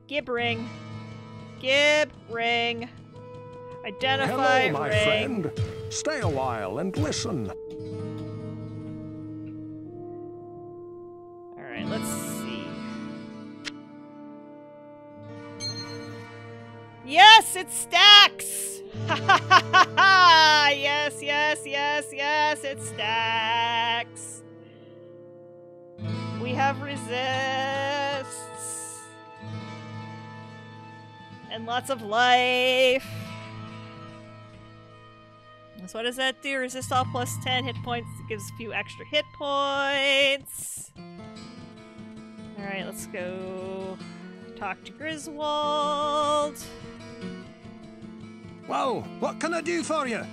Gib ring. Gib ring. Identify Hello, my ring. friend. Stay a while and listen. All right, let's see. Yes, it stacks. Ha ha ha ha ha! Yes, yes, yes, yes, it stacks. We have resists and lots of life. So what does that do? Resist all plus 10 hit points. It gives a few extra hit points. Alright, let's go talk to Griswold. Whoa, what can I do for you?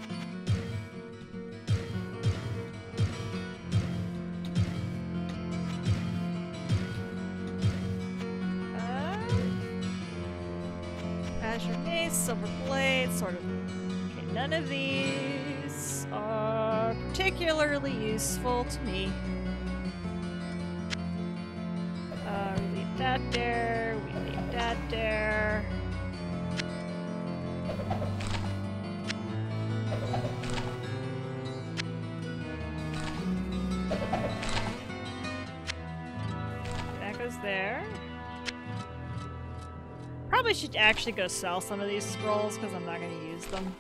Mace, Silver Blade, Sword of... Okay, none of these are particularly useful to me. Uh, we leave that there, we leave that there. Probably should actually go sell some of these scrolls because I'm not going to use them.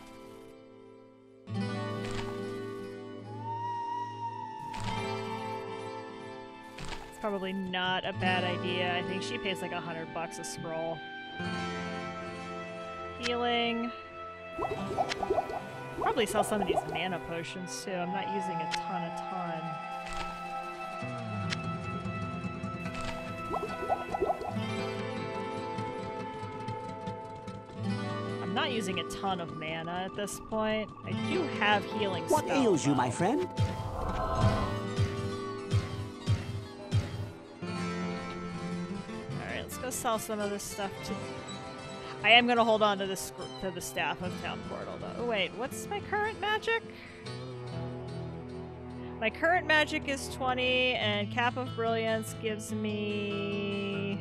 It's probably not a bad idea. I think she pays like a hundred bucks a scroll. Healing. Probably sell some of these mana potions too. I'm not using a ton, a ton. I'm not using a ton of mana at this point. I do have healing What spell, ails you, my friend? Alright, let's go sell some of this stuff to... I am gonna hold on to this to the staff of Town Portal though. Oh wait, what's my current magic? My current magic is 20 and Cap of Brilliance gives me...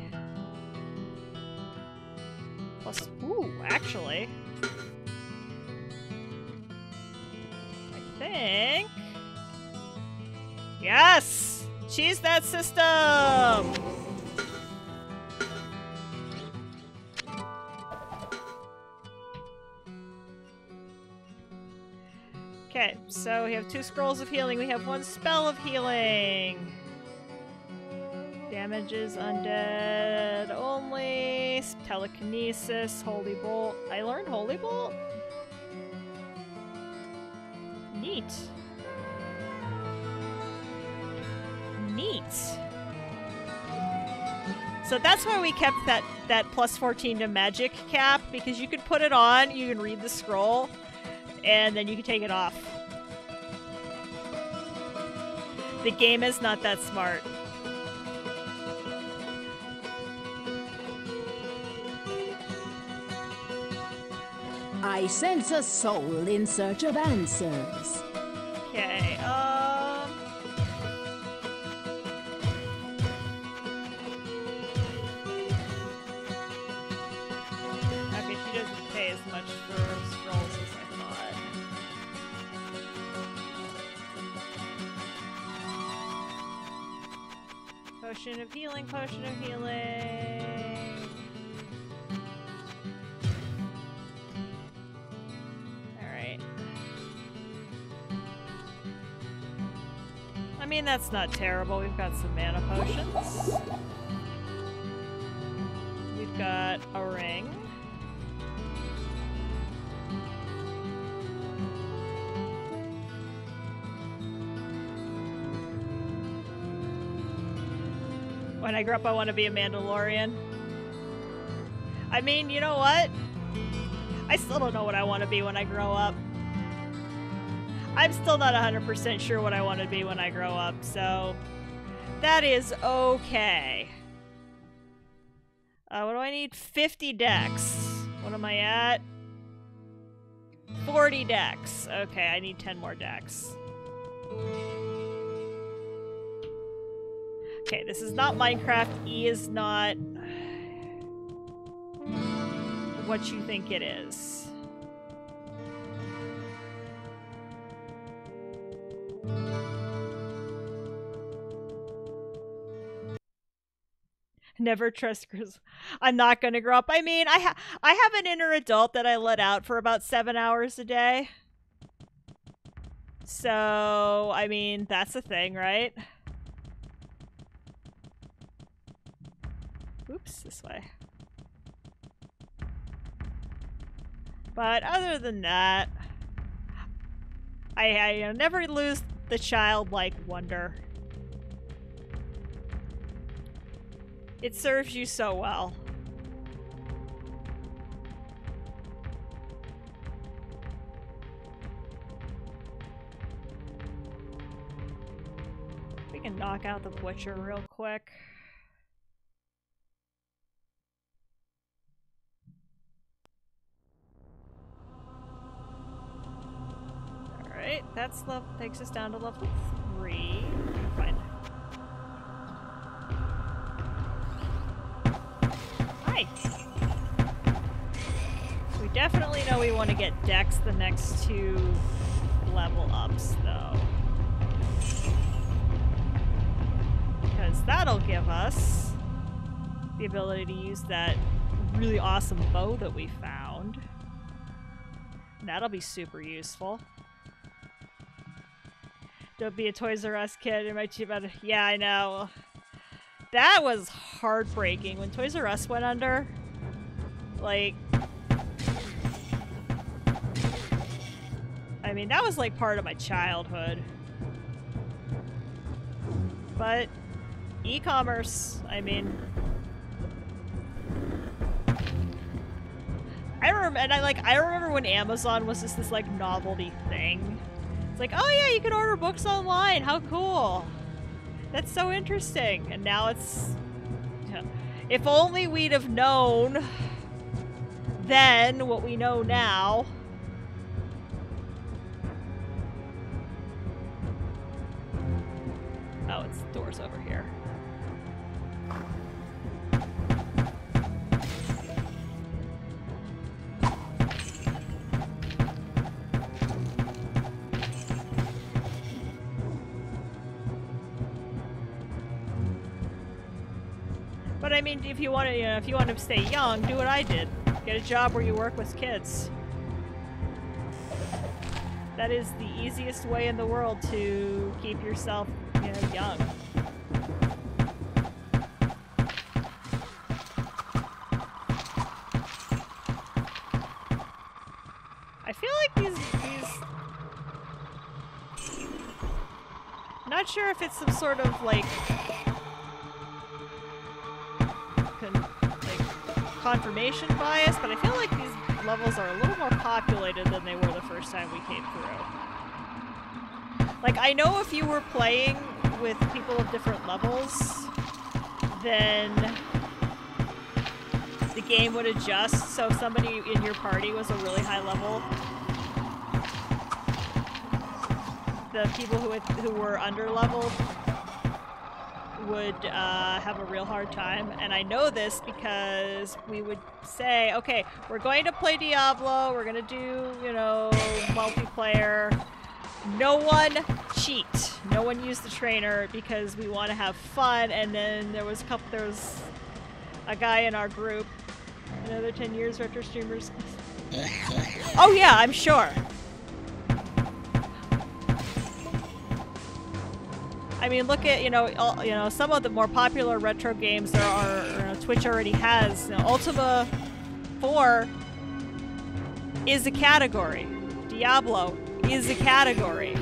Plus... Ooh, actually... I think... Yes! Cheese that system! Okay, so we have two scrolls of healing. We have one spell of healing. Damages undead only. Telekinesis, Holy Bolt. I learned Holy Bolt? Neat. Neat. So that's why we kept that, that plus 14 to magic cap, because you could put it on, you can read the scroll, and then you can take it off. The game is not that smart. I sense a soul in search of answers. That's not terrible. We've got some mana potions. We've got a ring. When I grow up, I want to be a Mandalorian. I mean, you know what? I still don't know what I want to be when I grow up. I'm still not 100% sure what I want to be when I grow up, so that is okay. Uh, what do I need? 50 Dex. What am I at? 40 Dex. Okay, I need 10 more Dex. Okay, this is not Minecraft. E is not what you think it is. Never trust Grizz. I'm not gonna grow up. I mean, I ha- I have an inner adult that I let out for about seven hours a day. So, I mean, that's a thing, right? Oops, this way. But other than that, I, I never lose the childlike wonder. It serves you so well. We can knock out the butcher real quick. Alright, that's level takes us down to level three. Hi. We definitely know we want to get Dex the next two level ups though. Because that'll give us the ability to use that really awesome bow that we found. That'll be super useful. Don't be a Toys R Us kid. It might be about yeah, I know. That was heartbreaking when Toys R Us went under. Like, I mean, that was like part of my childhood. But e-commerce, I mean, I remember, and I like, I remember when Amazon was just this like novelty thing. It's like, oh yeah, you can order books online. How cool! That's so interesting. And now it's, if only we'd have known then what we know now. Oh, it's doors over here. But I mean, if you want to, you know, if you want to stay young, do what I did. Get a job where you work with kids. That is the easiest way in the world to keep yourself, you know, young. I feel like these these not sure if it's some sort of like confirmation bias, but I feel like these levels are a little more populated than they were the first time we came through. Like, I know if you were playing with people of different levels, then the game would adjust. So if somebody in your party was a really high level, the people who, who were under leveled would uh, have a real hard time. And I know this because we would say, okay, we're going to play Diablo, we're going to do, you know, multiplayer. No one cheat. No one use the trainer because we want to have fun. And then there was a couple, there was a guy in our group, another 10 years retro streamers. oh yeah, I'm sure. I mean, look at you know, all, you know, some of the more popular retro games there are. You know, Twitch already has. You know, Ultima 4 is a category. Diablo is a category,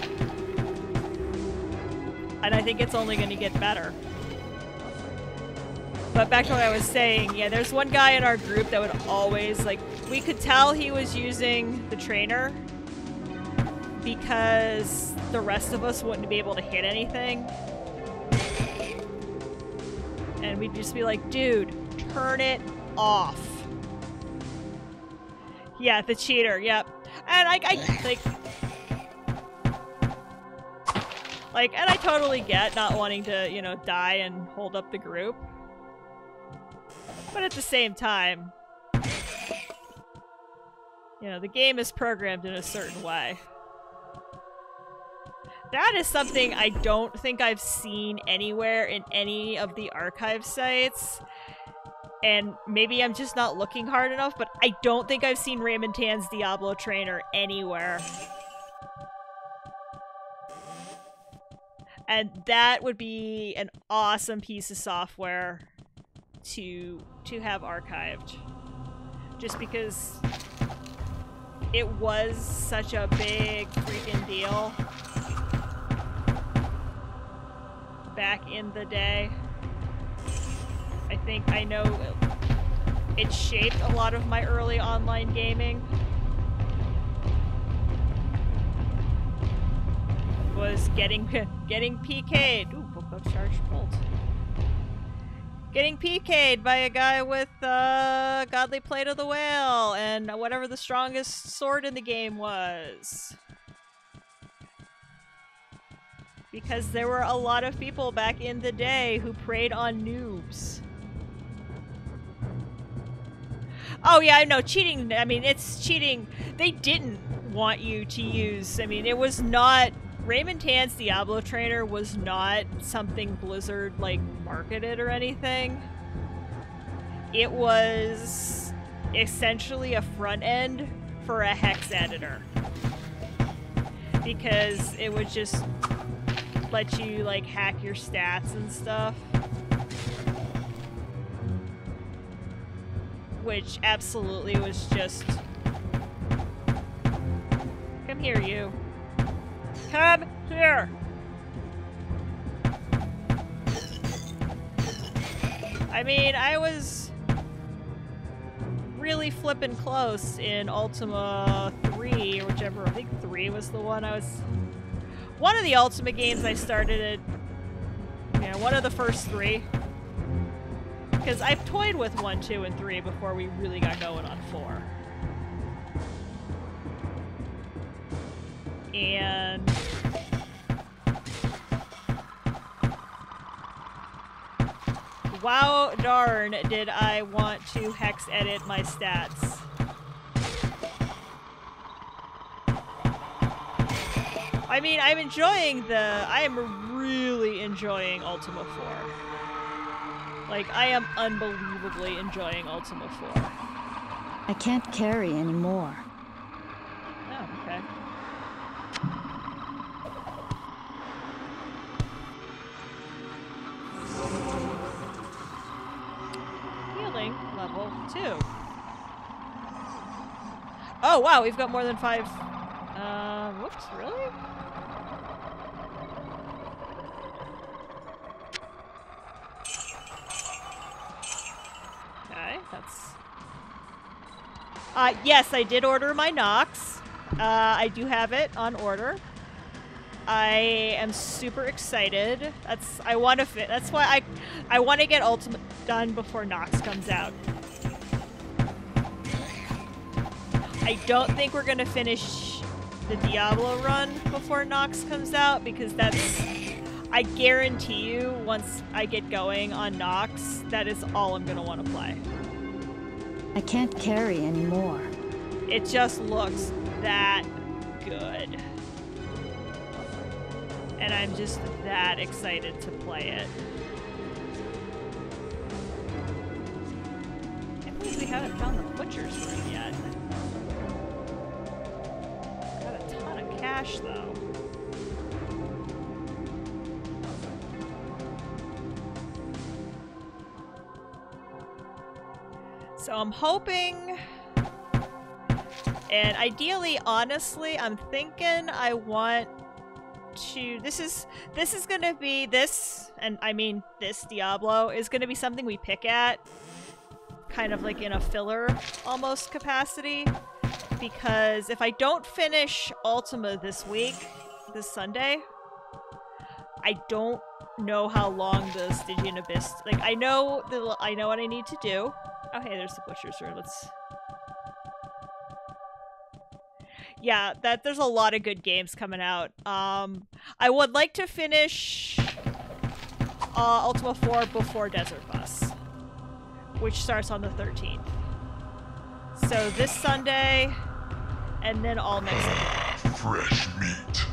and I think it's only going to get better. But back to what I was saying, yeah, there's one guy in our group that would always like. We could tell he was using the trainer because the rest of us wouldn't be able to hit anything. And we'd just be like, dude, turn it off. Yeah, the cheater, yep. And I, I like, like, and I totally get not wanting to, you know, die and hold up the group. But at the same time, you know, the game is programmed in a certain way. That is something I don't think I've seen anywhere in any of the archive sites. And maybe I'm just not looking hard enough, but I don't think I've seen Raymond Tan's Diablo trainer anywhere. And that would be an awesome piece of software to to have archived. Just because it was such a big freaking deal back in the day. I think I know it shaped a lot of my early online gaming. Was getting getting PK'd. Ooh, book of charged bolt. Getting PK'd by a guy with uh, Godly Plate of the Whale and whatever the strongest sword in the game was. Because there were a lot of people back in the day who preyed on noobs. Oh yeah, no, cheating, I mean, it's cheating. They didn't want you to use, I mean, it was not Raymond Tan's Diablo trainer was not something Blizzard like marketed or anything. It was essentially a front end for a hex editor. Because it would just let you like hack your stats and stuff. Which absolutely was just Come here, you. Come here! I mean, I was really flipping close in Ultima 3, or whichever, I think 3 was the one I was... One of the Ultima games I started it. yeah, one of the first three. Because I've toyed with 1, 2, and 3 before we really got going on 4. And wow darn did I want to hex edit my stats. I mean, I'm enjoying the... I am really enjoying Ultima 4. Like, I am unbelievably enjoying Ultima 4. I can't carry anymore. Oh, okay. Healing level 2. Oh, wow, we've got more than five. Uh, whoops, really? Okay, that's uh, yes, I did order my Nox. Uh, I do have it on order. I am super excited. That's I want to fit. That's why I I want to get Ultima done before Nox comes out. I don't think we're gonna finish the Diablo run before Nox comes out because that's I guarantee you once I get going on Nox, that is all I'm gonna want to play. I can't carry anymore. It just looks that good. And I'm just that excited to play it. Can't believe we haven't found the butcher's room yet. Got a ton of cash though. I'm hoping and ideally honestly I'm thinking I want to this is this is gonna be this and I mean this Diablo is gonna be something we pick at kind of like in a filler almost capacity because if I don't finish Ultima this week this Sunday I don't know how long the Stygian Abyss like I know the I know what I need to do Oh, hey, there's the butcher's room. Let's. Yeah, that there's a lot of good games coming out. Um, I would like to finish uh, Ultima 4 before Desert Bus, which starts on the 13th. So this Sunday, and then all next Sunday. Fresh meat.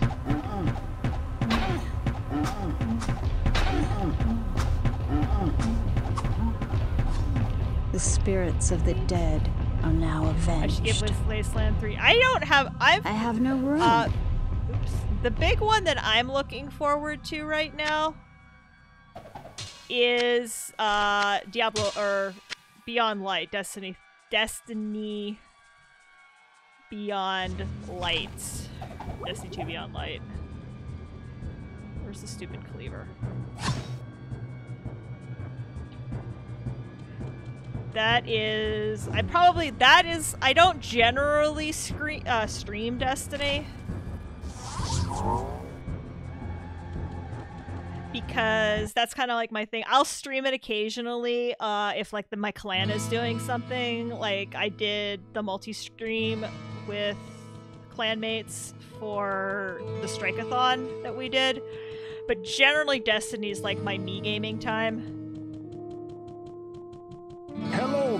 The spirits of the dead are now avenged. I should give. Wasteland 3. I don't have. I've. I have no room. Uh, oops. The big one that I'm looking forward to right now is uh, Diablo or Beyond Light, Destiny, Destiny, Beyond Light. Destiny 2 Beyond Light. Where's the stupid cleaver? That is, I probably, that is, I don't generally screen, uh, stream Destiny. Because that's kind of like my thing. I'll stream it occasionally uh, if like the, my clan is doing something. Like I did the multi-stream with clanmates for the Strikeathon that we did. But generally Destiny's like my me gaming time.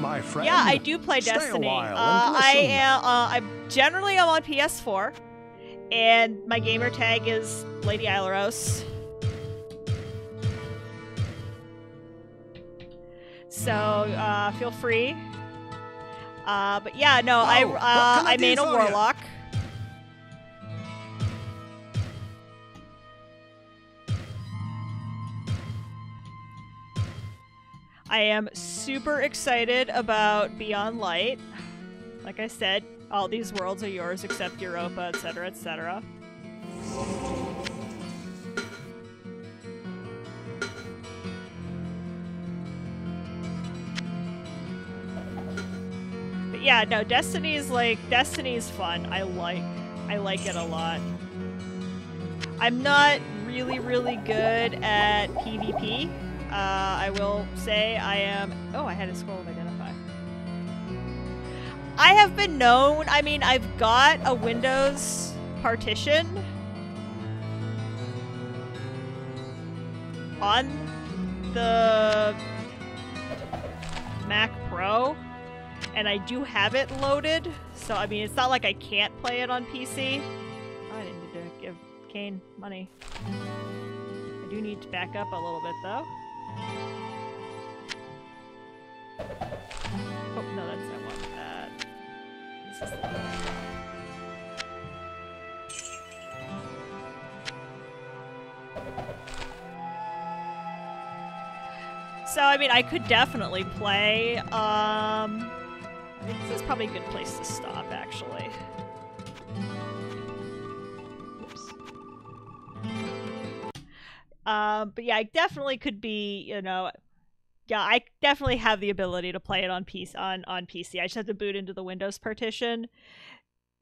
My friend. Yeah, I do play Stay Destiny. Uh, I am. Uh, I'm generally I'm on PS4, and my gamer tag is Lady Ailuros. So uh, feel free. Uh, but yeah, no, I Oh, uh, I I do a warlock. ya? I am super excited about Beyond Light. Like I said, all these worlds are yours except Europa, etc., etc. But yeah, no, Destiny's like Destiny's fun. I like I like it a lot. I'm not really really good at PvP. Uh, I will say I am. Oh, I had a scroll of identify. I have been known. I mean, I've got a Windows partition on the Mac Pro, and I do have it loaded. So I mean, it's not like I can't play it on PC. Oh, I didn't need to give Cain money. I do need to back up a little bit though. Oh, no, that's that. So, I mean, I could definitely play, um... I think this is probably a good place to stop, actually. Um, but yeah, I definitely could be, you know, yeah, I definitely have the ability to play it on PC on on PC. I just have to boot into the Windows partition.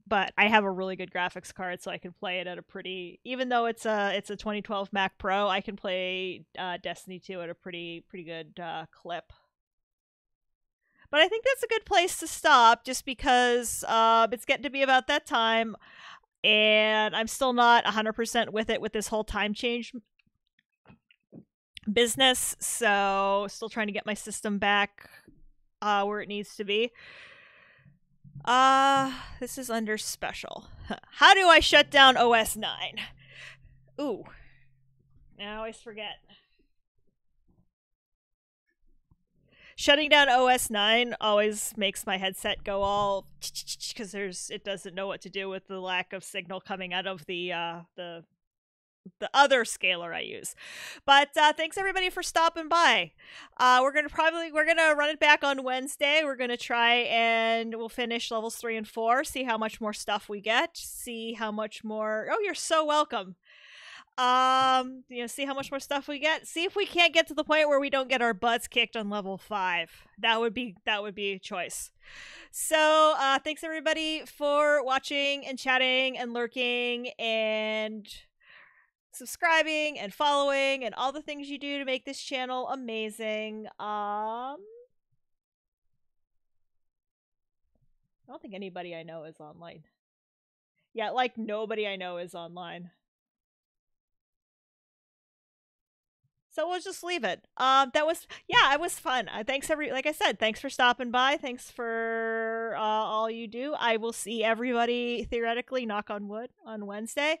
But I have a really good graphics card, so I can play it at a pretty. Even though it's a it's a 2012 Mac Pro, I can play uh, Destiny 2 at a pretty pretty good uh, clip. But I think that's a good place to stop, just because uh, it's getting to be about that time, and I'm still not 100% with it with this whole time change business so still trying to get my system back uh where it needs to be. Uh this is under special. How do i shut down os 9 ooh i always forget. Shutting down os 9 always makes my headset go all because there's it doesn't know what to do with the lack of signal coming out of the uh the the other scaler I use. But uh, thanks everybody for stopping by. Uh, we're gonna probably we're gonna run it back on Wednesday. We're gonna try and we'll finish levels three and four. See how much more stuff we get. See how much more. Oh, you're so welcome. Um, you know, see how much more stuff we get. See if we can't get to the point where we don't get our butts kicked on level five. That would be that would be a choice. So, uh, thanks everybody for watching and chatting and lurking and subscribing and following and all the things you do to make this channel amazing. Um I don't think anybody I know is online. Yeah, like nobody I know is online. So we'll just leave it. Um, that was yeah, it was fun. Uh, thanks every like I said, thanks for stopping by. Thanks for uh, all you do. I will see everybody theoretically, knock on wood, on Wednesday.